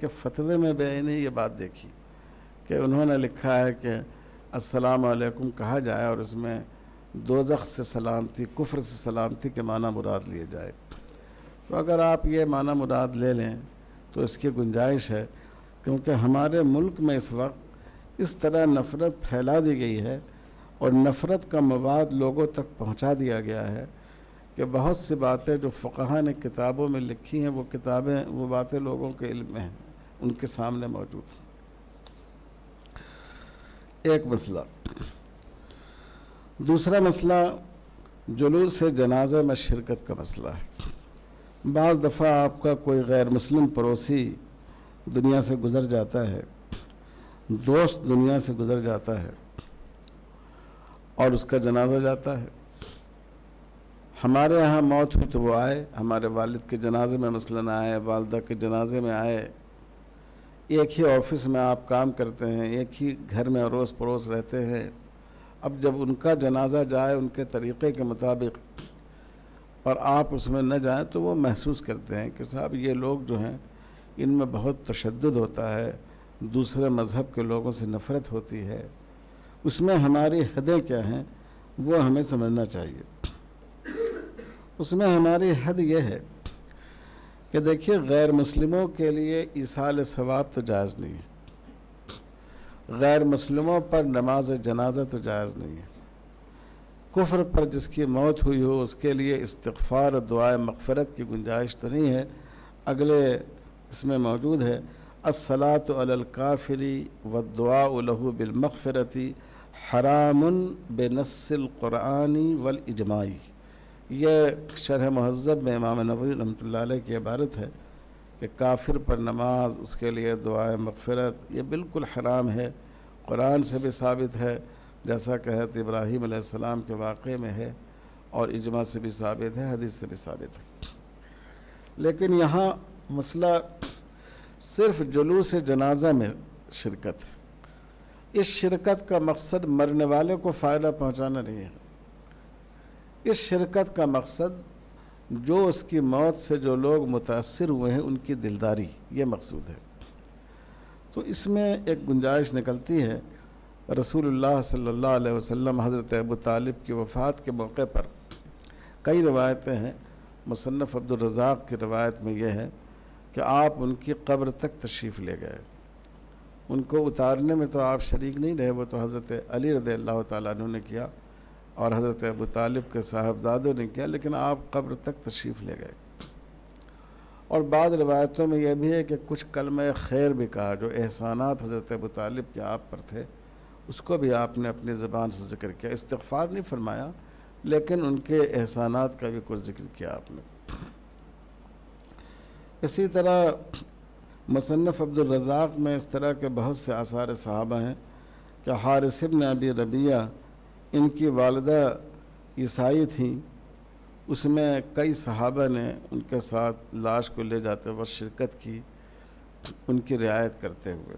के फतवे में बेनी ये बात देखी कि उन्होंने लिखा है कि असलकुम कहा जाए और उसमें दो दोजख से सलामती, कुफ्र से सलामती के माना मुराद लिए जाए। तो अगर आप ये माना मुराद ले लें तो इसकी गुंजाइश है क्योंकि हमारे मुल्क में इस वक्त इस तरह नफ़रत फैला दी गई है और नफ़रत का मवाद लोगों तक पहुँचा दिया गया है कि बहुत सी बातें जो फ़ुकहा ने किताबों में लिखी हैं, वो किताबें, वो बातें लोगों के इल्म में हैं, उनके सामने मौजूद हैं। एक मसला। दूसरा मसला, जुलूस से जनाजे में शिरकत का मसला है। बाज़ दफ़ा आपका कोई गैर मुस्लिम पड़ोसी दुनिया से गुज़र जाता है, दोस्त दुनिया से गुजर जाता है, और उसका जनाजा जाता है। हमारे यहाँ मौत हुई तो वो आए, हमारे वालिद के जनाजे में मसलन आए, वालदा के जनाजे में आए। एक ही ऑफ़िस में आप काम करते हैं, एक ही घर में अड़ोस पड़ोस रहते हैं। अब जब उनका जनाजा जाए, उनके तरीक़े के मुताबिक और आप उसमें न जाएँ तो वो महसूस करते हैं कि साहब, ये लोग जो हैं, इनमें बहुत तशद होता है, दूसरे मज़हब के लोगों से नफ़रत होती है। उसमें हमारी हदें क्या हैं, वो हमें समझना चाहिए। उसमें हमारी हद यह है कि देखिए, गैर मुस्लिमों के लिए ईसाल सवाब तो जायज़ नहीं है। गैर मुस्लिमों पर नमाज़ जनाजा तो जायज़ नहीं है। कुफ्र पर जिसकी मौत हुई हो, उसके लिए इस्तफ़ार दुआ मगफ़रत की गुंजाइश तो नहीं है। अगले इसमें मौजूद है असलात काफिरी व दुआ लहू बिलमफ़रती हरामुन बेनसल क़ुरानी वल इजमाई। ये शरह महज़ब में इमाम नबी रमत की इबारत है कि काफिर पर नमाज़, उसके लिए दुआ मगफ़रत, ये बिल्कुल हराम है। कुरान से भी साबित है, जैसा कहत इब्राहीम के वाक़े में है, और इजमा से भी साबित है, हदीस से भी साबित है। लेकिन यहाँ मसला सिर्फ़ जुलूस जनाजा में शिरकत है। इस शिरकत का मकसद मरने वाले को फ़ायदा पहुँचाना नहीं है। इस शिरकत का मकसद जो उसकी मौत से जो लोग मुतासर हुए हैं, उनकी दिलदारी, ये मकसूद है। तो इसमें एक गुंजाइश निकलती है, रसूलुल्लाह सल्लल्लाहु अलैहि वसल्लम, हज़रत अबू तालिब की वफ़ात के मौके पर। कई रवायतें हैं मुसनफ़ अब्दुलरज़ाक़ की रवायत में यह है कि आप उनकी कब्र तक तशरीफ़ ले गए। उनको उतारने में तो आप शरीक नहीं रहे, वो तो हज़रत अली रद अल्लाह तु ने किया। और हज़रत अबू तालिब के साहबजादों ने किया, लेकिन आप कब्र तक तशरीफ़ ले गए। और बाद रवायतों में यह भी है कि कुछ कलम खैर भी कहा, जो एहसानात हज़रत अबू तालिब के आप पर थे, उसको भी आपने अपनी ज़बान से ज़िक्र किया। इस्तफ़ार नहीं फरमाया, लेकिन उनके एहसानात का भी कुछ ज़िक्र किया आपने। इसी तरह मुसनफ़ अब्दुलरज़ाक़ में इस तरह के बहुत से आसार सहाबा हैं कि हारिसिब ने अभी रबिया इनकी वालदा ईसाई थी। उसमें कई सहाबा ने उनके साथ लाश को ले जाते वक्त शिरकत की, उनकी रियायत करते हुए।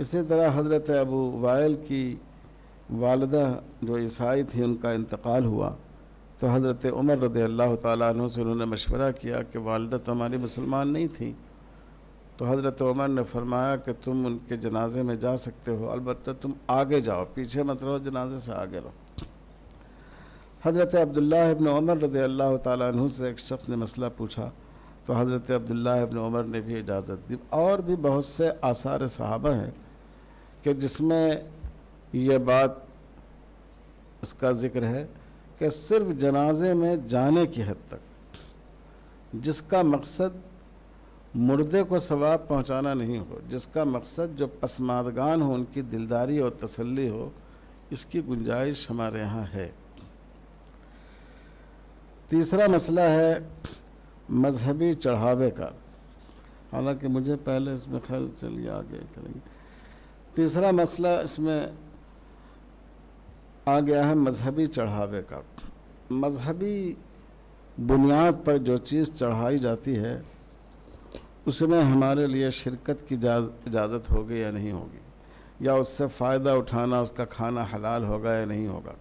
इसी तरह हज़रत अबू वायल की वालदा जो ईसाई थी, उनका इंतकाल हुआ। तो हज़रत उमर रद अल्लाह से उन्होंने मशवरा किया कि वालदा तो हमारी मुसलमान नहीं थी। तो हज़रत उमर ने फरमाया कि तुम उनके जनाजे में जा सकते हो अलबत् तुम आगे जाओ, पीछे मत रहो, जनाजे से आगे रहो। हज़रत अब्दुल्ला इबन उमर रदी अल्लाह तु से एक शख्स ने मसला पूछा तो हज़रत अब्दुल्ला इबन उमर ने भी इजाज़त दी। और भी बहुत से आसार सहाबा हैं कि जिसमें यह बात इसका ज़िक्र है कि सिर्फ़ जनाजे में जाने की हद तक, जिसका मकसद मुर्दे को सवाब पहुंचाना नहीं हो, जिसका मकसद जो पसमादगान हो, उनकी दिलदारी और तसल्ली हो, इसकी गुंजाइश हमारे यहाँ है। तीसरा मसला है मजहबी चढ़ावे का। हालाँकि मुझे पहले इसमें खैर, चलिए आगे करेंगे। तीसरा मसला इसमें आ गया है मजहबी चढ़ावे का। मजहबी बुनियाद पर जो चीज़ चढ़ाई जाती है उसमें हमारे लिए शिरकत की इजाज़त होगी या नहीं होगी? या उससे फ़ायदा उठाना, उसका खाना हलाल होगा या नहीं होगा?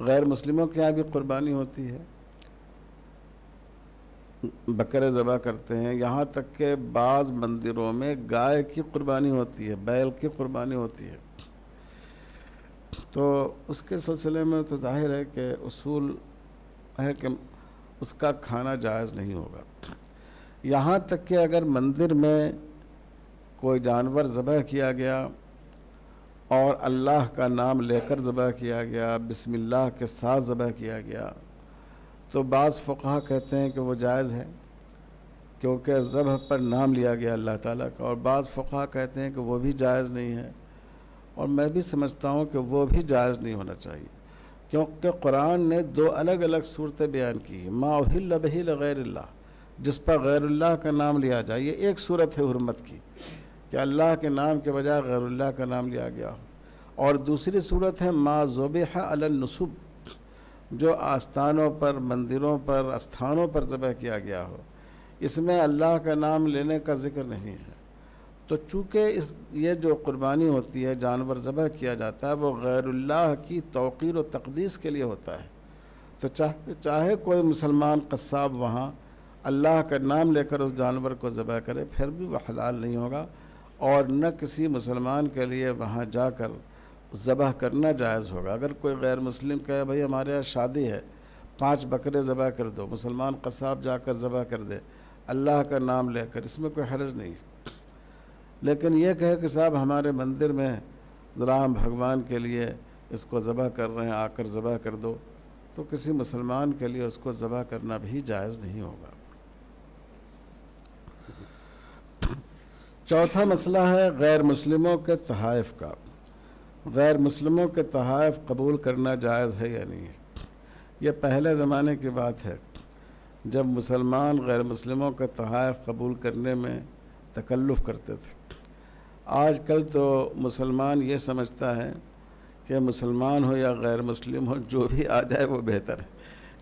गैर मुस्लिमों के यहाँ भी कुर्बानी होती है। बकरे ज़बा करते हैं। यहाँ तक के बाज़ मंदिरों में गाय की कुर्बानी होती है, बैल की कुर्बानी होती है। तो उसके सिलसिले में तो ज़ाहिर है कि उसूल है कि उसका खाना जायज़ नहीं होगा। यहाँ तक कि अगर मंदिर में कोई जानवर ज़बह किया गया और अल्लाह का नाम लेकर ज़बह किया गया, बिस्मिल्लाह के साथ ज़बह किया गया तो बाज़ फ़ुका कहते हैं कि वो जायज़ है, क्योंकि ज़बह पर नाम लिया गया अल्लाह ताला का और बाज़ फ़ुका कहते हैं कि वो भी जायज़ नहीं है। और मैं भी समझता हूँ कि वो भी जायज़ नहीं होना चाहिए, क्योंकि कुरान ने दो अलग अलग सूरतें बयान की हैं माहिल बहिल गैर जिस पर गैरुल्लाह का नाम लिया जाए, ये एक सूरत है हरमत की, कि अल्लाह के नाम के बजाय गैरुल्लाह का नाम लिया गया हो। और दूसरी सूरत है, मा ज़ुबह अलनसुब जो आस्थानों पर, मंदिरों पर स्थानों पर ज़बह किया गया हो। इसमें अल्लाह का नाम लेने का ज़िक्र नहीं है। तो चूँकि इस, ये जो कुर्बानी होती है, जानवर ज़बह किया जाता है, वो गैरुल्लाह की तोक़ीर व तकदीस के लिए होता है। तो चाहे चाहे कोई मुसलमान कस्साब वहाँ अल्लाह का नाम लेकर उस जानवर को ज़बह करे, फिर भी वह हलाल नहीं होगा। और न किसी मुसलमान के लिए वहाँ जाकर ज़बह करना जायज़ होगा। अगर कोई गैर मुस्लिम कहे, भाई, हमारे यहाँ शादी है, पाँच बकरे ज़बह कर दो, मुसलमान कसाब जाकर ज़बह कर दे। अल्लाह का नाम लेकर, इसमें कोई हरज नहीं। लेकिन ये कहे कि साहब, हमारे मंदिर में ज़रा हम भगवान के लिए इसको ज़बह कर रहे हैं, आकर ज़बह कर दो तो किसी मुसलमान के लिए उसको ज़बह करना भी जायज़ नहीं होगा। चौथा मसला है गैर मुस्लिमों के तहाइफ का। गैर मुस्लिमों के तहाइफ कबूल करना जायज़ है या नहीं? यह पहले ज़माने की बात है। जब मुसलमान गैर मुस्लिमों के तहाइफ कबूल करने में तकल्लुफ़ करते थे। आजकल तो मुसलमान ये समझता है कि मुसलमान हो या गैर मुस्लिम हो, जो भी आ जाए वो बेहतर है।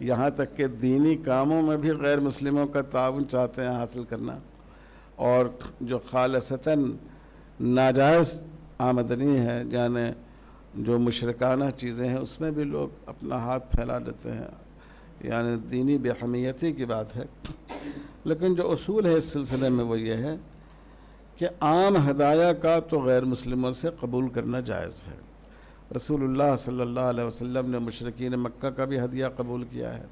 यहाँ तक कि दीनी कामों में भी गैर मुस्लिमों का ताउन चाहते हैं हासिल करना। और जो खालसता नाजायज़ आमदनी है, यानी जो मुशरकाना चीज़ें हैं, उसमें भी लोग अपना हाथ फैला लेते हैं। यानी दीनी बेहमीती की बात है। लेकिन जो असूल है इस सिलसिले में वो ये है कि आम हदाया का तो गैर मुसलमों से कबूल करना जायज़ है। रसूलुल्लाह सल्लल्लाहु अलैहि वसल्लम ने मुशरकिन मक्का का भी हदिया कबूल किया है।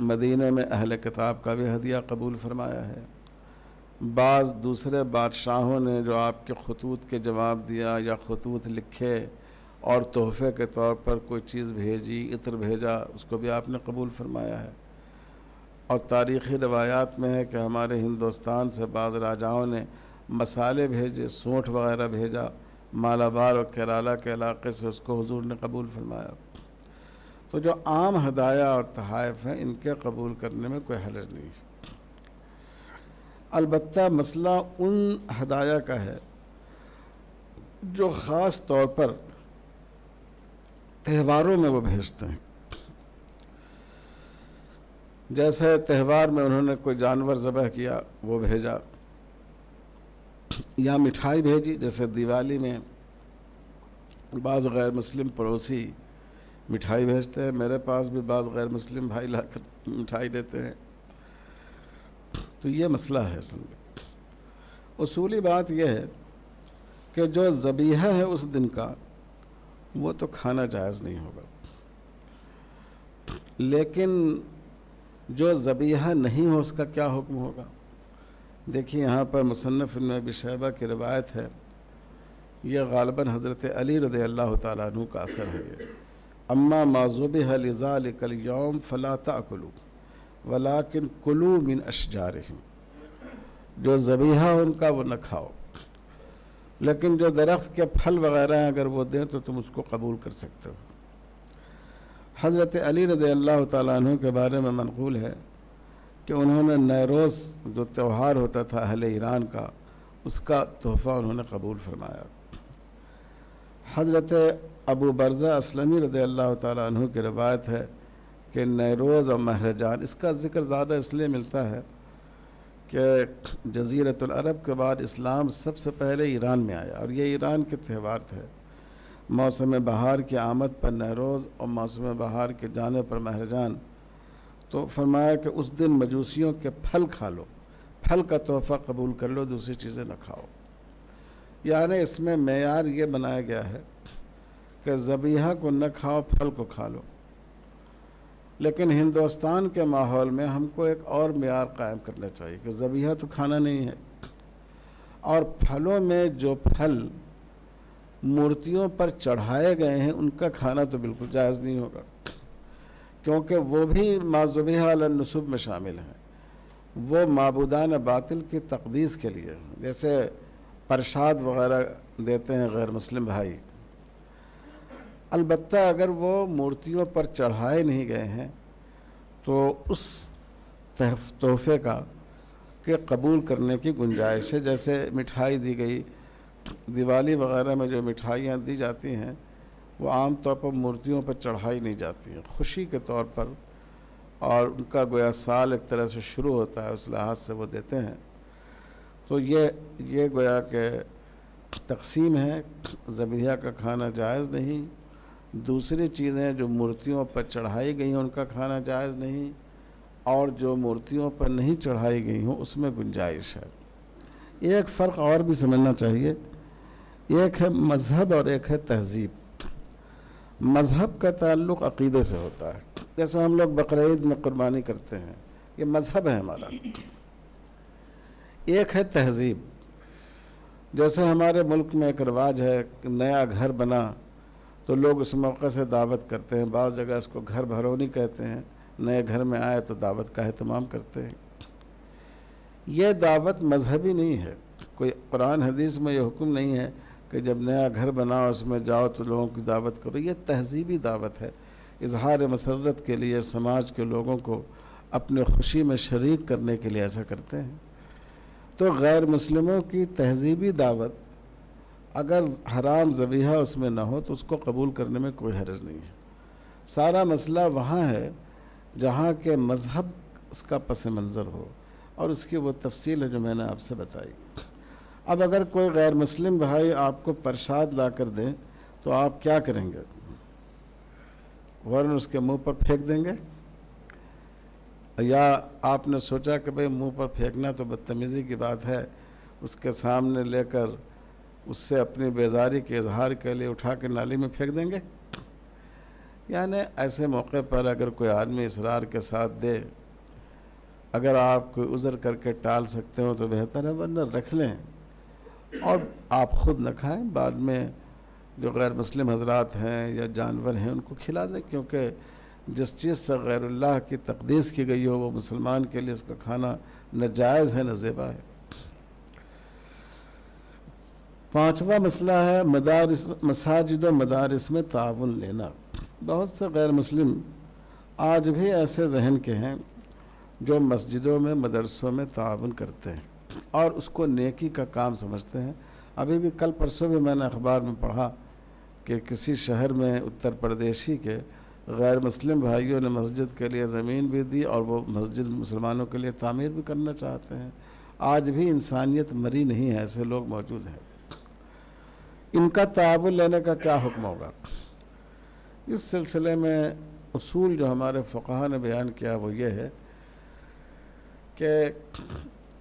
मदीने में अहल किताब का भी हदिया कबूल फरमाया है। बाज़ दूसरे बादशाहों ने जो आपके खतूत के जवाब दिया या खतूत लिखे और तोहफे के तौर पर कोई चीज़ भेजी, इत्र भेजा, उसको भी आपने कबूल फरमाया है। और तारीख़ी रवायात में है कि हमारे हिंदुस्तान से बाज़ राजाओं ने मसाले भेजे, सूँठ वगैरह भेजा, मालाबार और केराला के इलाके से उसको हुजूर ने कबूल फरमाया। तो जो आम हदाया और तहाइफ हैं, इनके कबूल करने में कोई हलज नहीं। है अलबत् मसला उन हदाया का है, जो ख़ास तौर पर त्यौहारों में वो भेजते हैं। जैसे त्यौहार में उन्होंने कोई जानवर ज़बह किया, वो भेजा। या मिठाई भेजी, जैसे दिवाली में बाज़ गैर मुस्लिम पड़ोसी मिठाई भेजते हैं, मेरे पास भी बाज़ गैर मुस्लिम भाई लाकर मिठाई देते हैं। तो ये मसला है समझ उसूली बात यह है कि जो ज़बीहा है उस दिन का, वो तो खाना जायज़ नहीं होगा। लेकिन जो ज़बीहा नहीं हो, उसका क्या हुक्म होगा? देखिए, यहाँ पर मुसनफ़ में बिशैबा की रवायत है। यह गालबन हज़रत अली रद अल्लाह तु का असर है अम्मा माजुब हज़ा कल यौम फ़ला ताकुलू। वलाकिन कुलू मिन अशजार जो ज़बीहा उनका वो न खाओ। लेकिन जो दरख्त के फल वगैरह हैं अगर वो दें तो तुम उसको कबूल कर सकते हो। हज़रत अली रद अल्लाह के बारे में मनकूल है कि उन्होंने नरोज़ जो त्यौहार होता था अहल ईरान का, उसका तोहफ़ा उन्होंने कबूल फरमाया। हज़रत अबू बरज़ा असलमी रद अल्लाह तु की रवायत है कि नरोज़ और महरजान इसका ज़िक्र ज़्यादा इसलिए मिलता है कि जजीरतुल के बाद इस्लाम सबसे पहले ईरान में आया और ये ईरान के त्यौहार थे। मौसम बहार की आमद पर नरोज़ और मौसम बहार के जाने पर महरजान तो फरमाया कि उस दिन मजूसियों के फल खा लो, फल का तोहफ़ा कबूल कर लो, दूसरी चीज़ें न खाओ। यानी इसमें मैार ये बनाया गया है कि ज़बीहा को न खाओ, फल को खा लो। लेकिन हिंदुस्तान के माहौल में हमको एक और मैार कायम करना चाहिए कि ज़बीहा तो खाना नहीं है। और फलों में जो फल मूर्तियों पर चढ़ाए गए हैं, उनका खाना तो बिल्कुल जायज़ नहीं होगा। क्योंकि वो भी माजुबिहा नसुब में शामिल हैं। वो मबूदान बातिल की तकदीस के लिए जैसे प्रसाद वगैरह देते हैं गैर मुस्लिम भाई। अलबत् अगर वो मूर्तियों पर चढ़ाए नहीं गए हैं तो उस तोहफे का, के कबूल करने की गुंजाइश है। जैसे मिठाई दी गई, दिवाली वगैरह में जो मिठाइयाँ दी जाती हैं, वो आम तौर पर मूर्तियों पर चढ़ाई नहीं जाती हैं। खुशी के तौर पर और उनका गोया साल एक तरह से शुरू होता है, उस लिहाज से वो देते हैं। तो ये ये गोया के तकसीम है ज़बिया का खाना जायज़ नहीं दूसरी चीज़ें जो मूर्तियों पर चढ़ाई गई हैं, उनका खाना जायज़ नहीं, और जो मूर्तियों पर नहीं चढ़ाई गई हों, उसमें गुंजाइश है। एक फ़र्क और भी समझना चाहिए। एक है मज़हब और एक है तहज़ीब। मज़हब का ताल्लुक़ अक़ीदे से होता है। जैसे हम लोग बकरीद में कुर्बानी करते हैं, ये मज़हब है हमारा। एक है तहज़ीब। जैसे हमारे मुल्क में एक रिवाज है नया घर बना तो लोग उस मौके से दावत करते हैं। बाज़ जगह इसको घर भरोनी कहते हैं। नए घर में आए तो दावत का अहतमाम करते हैं। यह दावत मजहबी नहीं है। कोई कुरान हदीस में यह हुक्म नहीं है कि जब नया घर बनाओ, उसमें जाओ तो लोगों की दावत करो। ये तहजीबी दावत है। इजहार मसरत के लिए, समाज के लोगों को अपने खुशी में शरीक करने के लिए ऐसा करते हैं। तो गैर मुस्लिमों की तहजीबी दावत अगर हराम जबीहा उसमें ना हो तो उसको कबूल करने में कोई हरज नहीं है। सारा मसला वहाँ है, जहाँ के मज़हब उसका पस मंज़र हो, और उसकी वो तफसील है जो मैंने आपसे बताई। अब अगर कोई गैर मुस्लिम भाई आपको प्रसाद ला कर दें तो आप क्या करेंगे? वरन उसके मुँह पर फेंक देंगे? या आपने सोचा कि भाई मुँह पर फेंकना तो बदतमीज़ी की बात है, उसके सामने लेकर उससे अपनी बेजारी के इजहार के लिए उठा के नाली में फेंक देंगे। यानी ऐसे मौके पर अगर कोई आदमी इसरार के साथ दे, अगर आप कोई उज़र करके टाल सकते हो तो बेहतर है, वरना रख लें। और आप ख़ुद न खाएँ, बाद में जो गैर मुस्लिम हजरात हैं या जानवर हैं, उनको खिला दें, क्योंकि जिस चीज़ से गैरुल्लाह की तकदीस की गई हो, वो मुसलमान के लिए उसका खाना न जायज़ है न ज़ेबा है। पांचवा मसला है मदारस, मसाजिद मदारस में ताउन लेना। बहुत से गैर मुस्लिम आज भी ऐसे जहन के हैं जो मस्जिदों में, मदरसों में ताउन करते हैं और उसको नेकी का काम समझते हैं। अभी भी कल परसों भी मैंने अखबार में पढ़ा कि किसी शहर में उत्तर प्रदेशी के गैर मुस्लिम भाइयों ने मस्जिद के लिए ज़मीन भी दी और वो मस्जिद मुसलमानों के लिए तामीर भी करना चाहते हैं। आज भी इंसानियत मरी नहीं है, ऐसे लोग मौजूद हैं। इनका ताबुल लेने का क्या हुक्म होगा? इस सिलसिले में असूल जो हमारे फ़ुका ने बयान किया वो ये है कि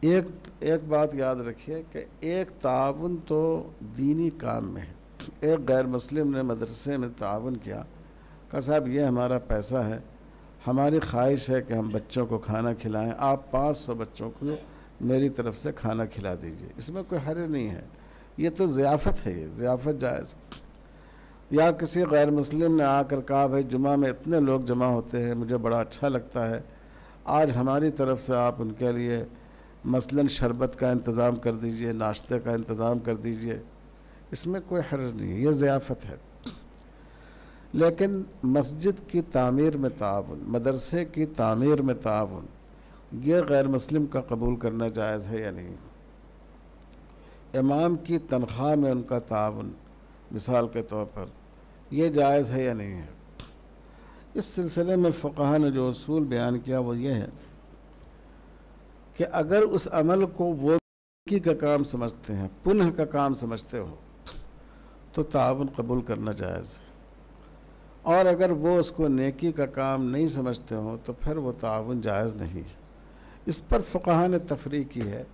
एक एक बात याद रखिए कि एक ताउन तो दीनी काम में है। एक गैर मुस्लिम ने मदरसे में ताउन किया, कहा साहब ये हमारा पैसा है, हमारी ख्वाहिश है कि हम बच्चों को खाना खिलाएँ, आप 500 बच्चों को मेरी तरफ़ से खाना खिला दीजिए। इसमें कोई हर नहीं है। ये तो ज़ियाफ़त है ये ज़ियाफ़त जायज़। या किसी गैर मुस्लिम ने आकर कहा, भाई जुमा में इतने लोग जमा होते हैं, मुझे बड़ा अच्छा लगता है। आज हमारी तरफ़ से आप उनके लिए मसलन शरबत का इंतज़ाम कर दीजिए, नाश्ते का इंतज़ाम कर दीजिए। इसमें कोई हर्ज नहीं है ये ज़ियाफ़त है। लेकिन मस्जिद की तामीर में ताउन, मदरसे की तामीर में ताउन, ये गैर मुस्लिम का कबूल करना जायज़ है या नहीं? इमाम की तनख्वाह में उनका ताउन, मिसाल के तौर पर यह जायज़ है या नहीं है? इस सिलसिले में फ़ुका ने जो असूल बयान किया वो ये है कि अगर उस अमल को वो की का काम समझते हैं, पुनः का काम समझते हो तो ताउन कबूल करना जायज़ है। और अगर वो उसको नेकी का काम नहीं समझते हो तो फिर वो ताउन जायज़ नहीं है। इस पर फ़ुका ने तफरी की है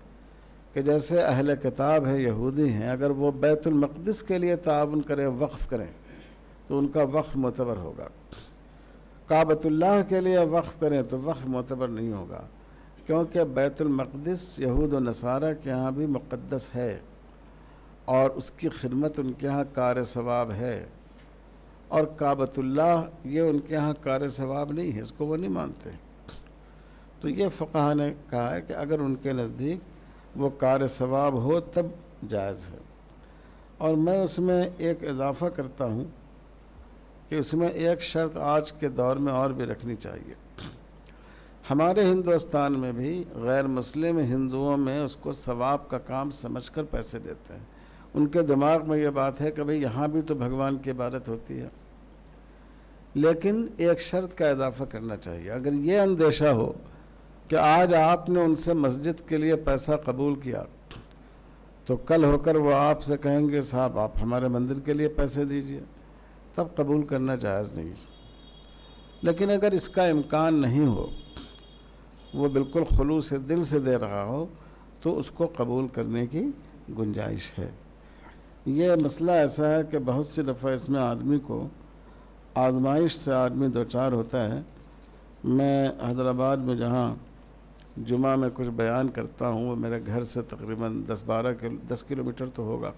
कि जैसे अहल किताब है, यहूदी हैं, अगर वो बैतुलमक़दस के लिए ताउन करें, वक्फ़ करें तो उनका वक्फ़ मोतबर होगा। काबतुल्लाह के लिए वक्फ़ करें तो वक्फ़ मोतबर नहीं होगा। क्योंकि बैतुलमक़दस यहूद व नसारा के यहाँ भी मुक़दस है, और उसकी खिदमत उनके यहाँ कार सवाब है। और काबतुल्लाह ये उनके यहाँ कार सवाब नहीं है, इसको वो नहीं मानते। तो ये फ़ुका ने कहा है कि अगर उनके नज़दीक वो कार्य सवाब हो तब जायज़ है। और मैं उसमें एक इजाफ़ा करता हूँ कि उसमें एक शर्त आज के दौर में और भी रखनी चाहिए। हमारे हिंदुस्तान में भी गैर मुस्लिम हिंदुओं में उसको सवाब का काम समझकर पैसे देते हैं। उनके दिमाग में ये बात है कि भाई यहाँ भी तो भगवान की इबादत होती है। लेकिन एक शर्त का इजाफा करना चाहिए। अगर ये अंदेशा हो कि आज आपने उनसे मस्जिद के लिए पैसा कबूल किया। तो कल होकर वो आपसे कहेंगे, साहब, आप हमारे मंदिर के लिए पैसे दीजिए। तब कबूल करना जायज़ नहीं। लेकिन अगर इसका इम्कान नहीं हो, वो बिल्कुल खलूस से दिल से दे रहा हो तो उसको कबूल करने की गुंजाइश है। ये मसला ऐसा है कि बहुत सी दफ़ा इसमें आदमी को आजमाइश से आदमी दो चार होता है। मैं हैदराबाद में जहाँ जुमा में कुछ बयान करता हूँ, वो मेरे घर से तकरीबन दस बारह किलो, दस किलोमीटर तो होगा।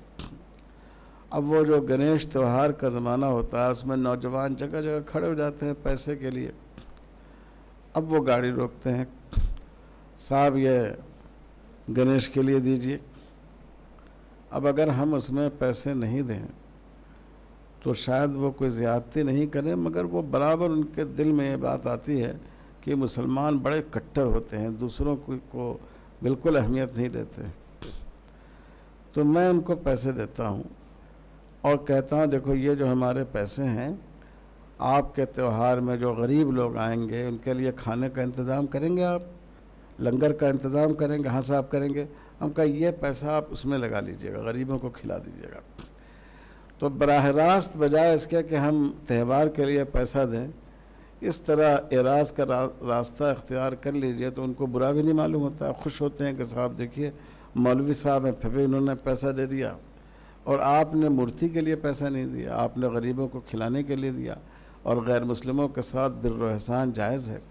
अब वो जो गणेश त्यौहार का ज़माना होता है, उसमें नौजवान जगह जगह खड़े हो जाते हैं पैसे के लिए। अब वो गाड़ी रोकते हैं। साहब, ये गणेश के लिए दीजिए। अब अगर हम उसमें पैसे नहीं दें तो शायद वो कोई ज़्यादती नहीं करें, मगर वो बराबर उनके दिल में ये बात आती है कि मुसलमान बड़े कट्टर होते हैं दूसरों को, को बिल्कुल अहमियत नहीं देते। तो मैं उनको पैसे देता हूँ और कहता हूँ देखो ये जो हमारे पैसे हैं आपके त्यौहार में जो गरीब लोग आएँगे उनके लिए खाने का इंतज़ाम करेंगे आप लंगर का इंतज़ाम करेंगे हाँ साहब करेंगे। हम कहा ये पैसा आप उसमें लगा लीजिएगा गरीबों को खिला दीजिएगा। तो बराह रास्त बजाय इसके कि हम त्यौहार के लिए पैसा दें इस तरह एराज का रा, रास्ता अख्तियार कर लीजिए तो उनको बुरा भी नहीं मालूम होता। खुश होते हैं कि साहब देखिए मौलवी साहब हैं फिर भी उन्होंने पैसा दे दिया। और आपने मूर्ति के लिए पैसा नहीं दिया आपने गरीबों को खिलाने के लिए दिया। और गैर मुस्लिमों के साथ बिरहसान जायज़ है।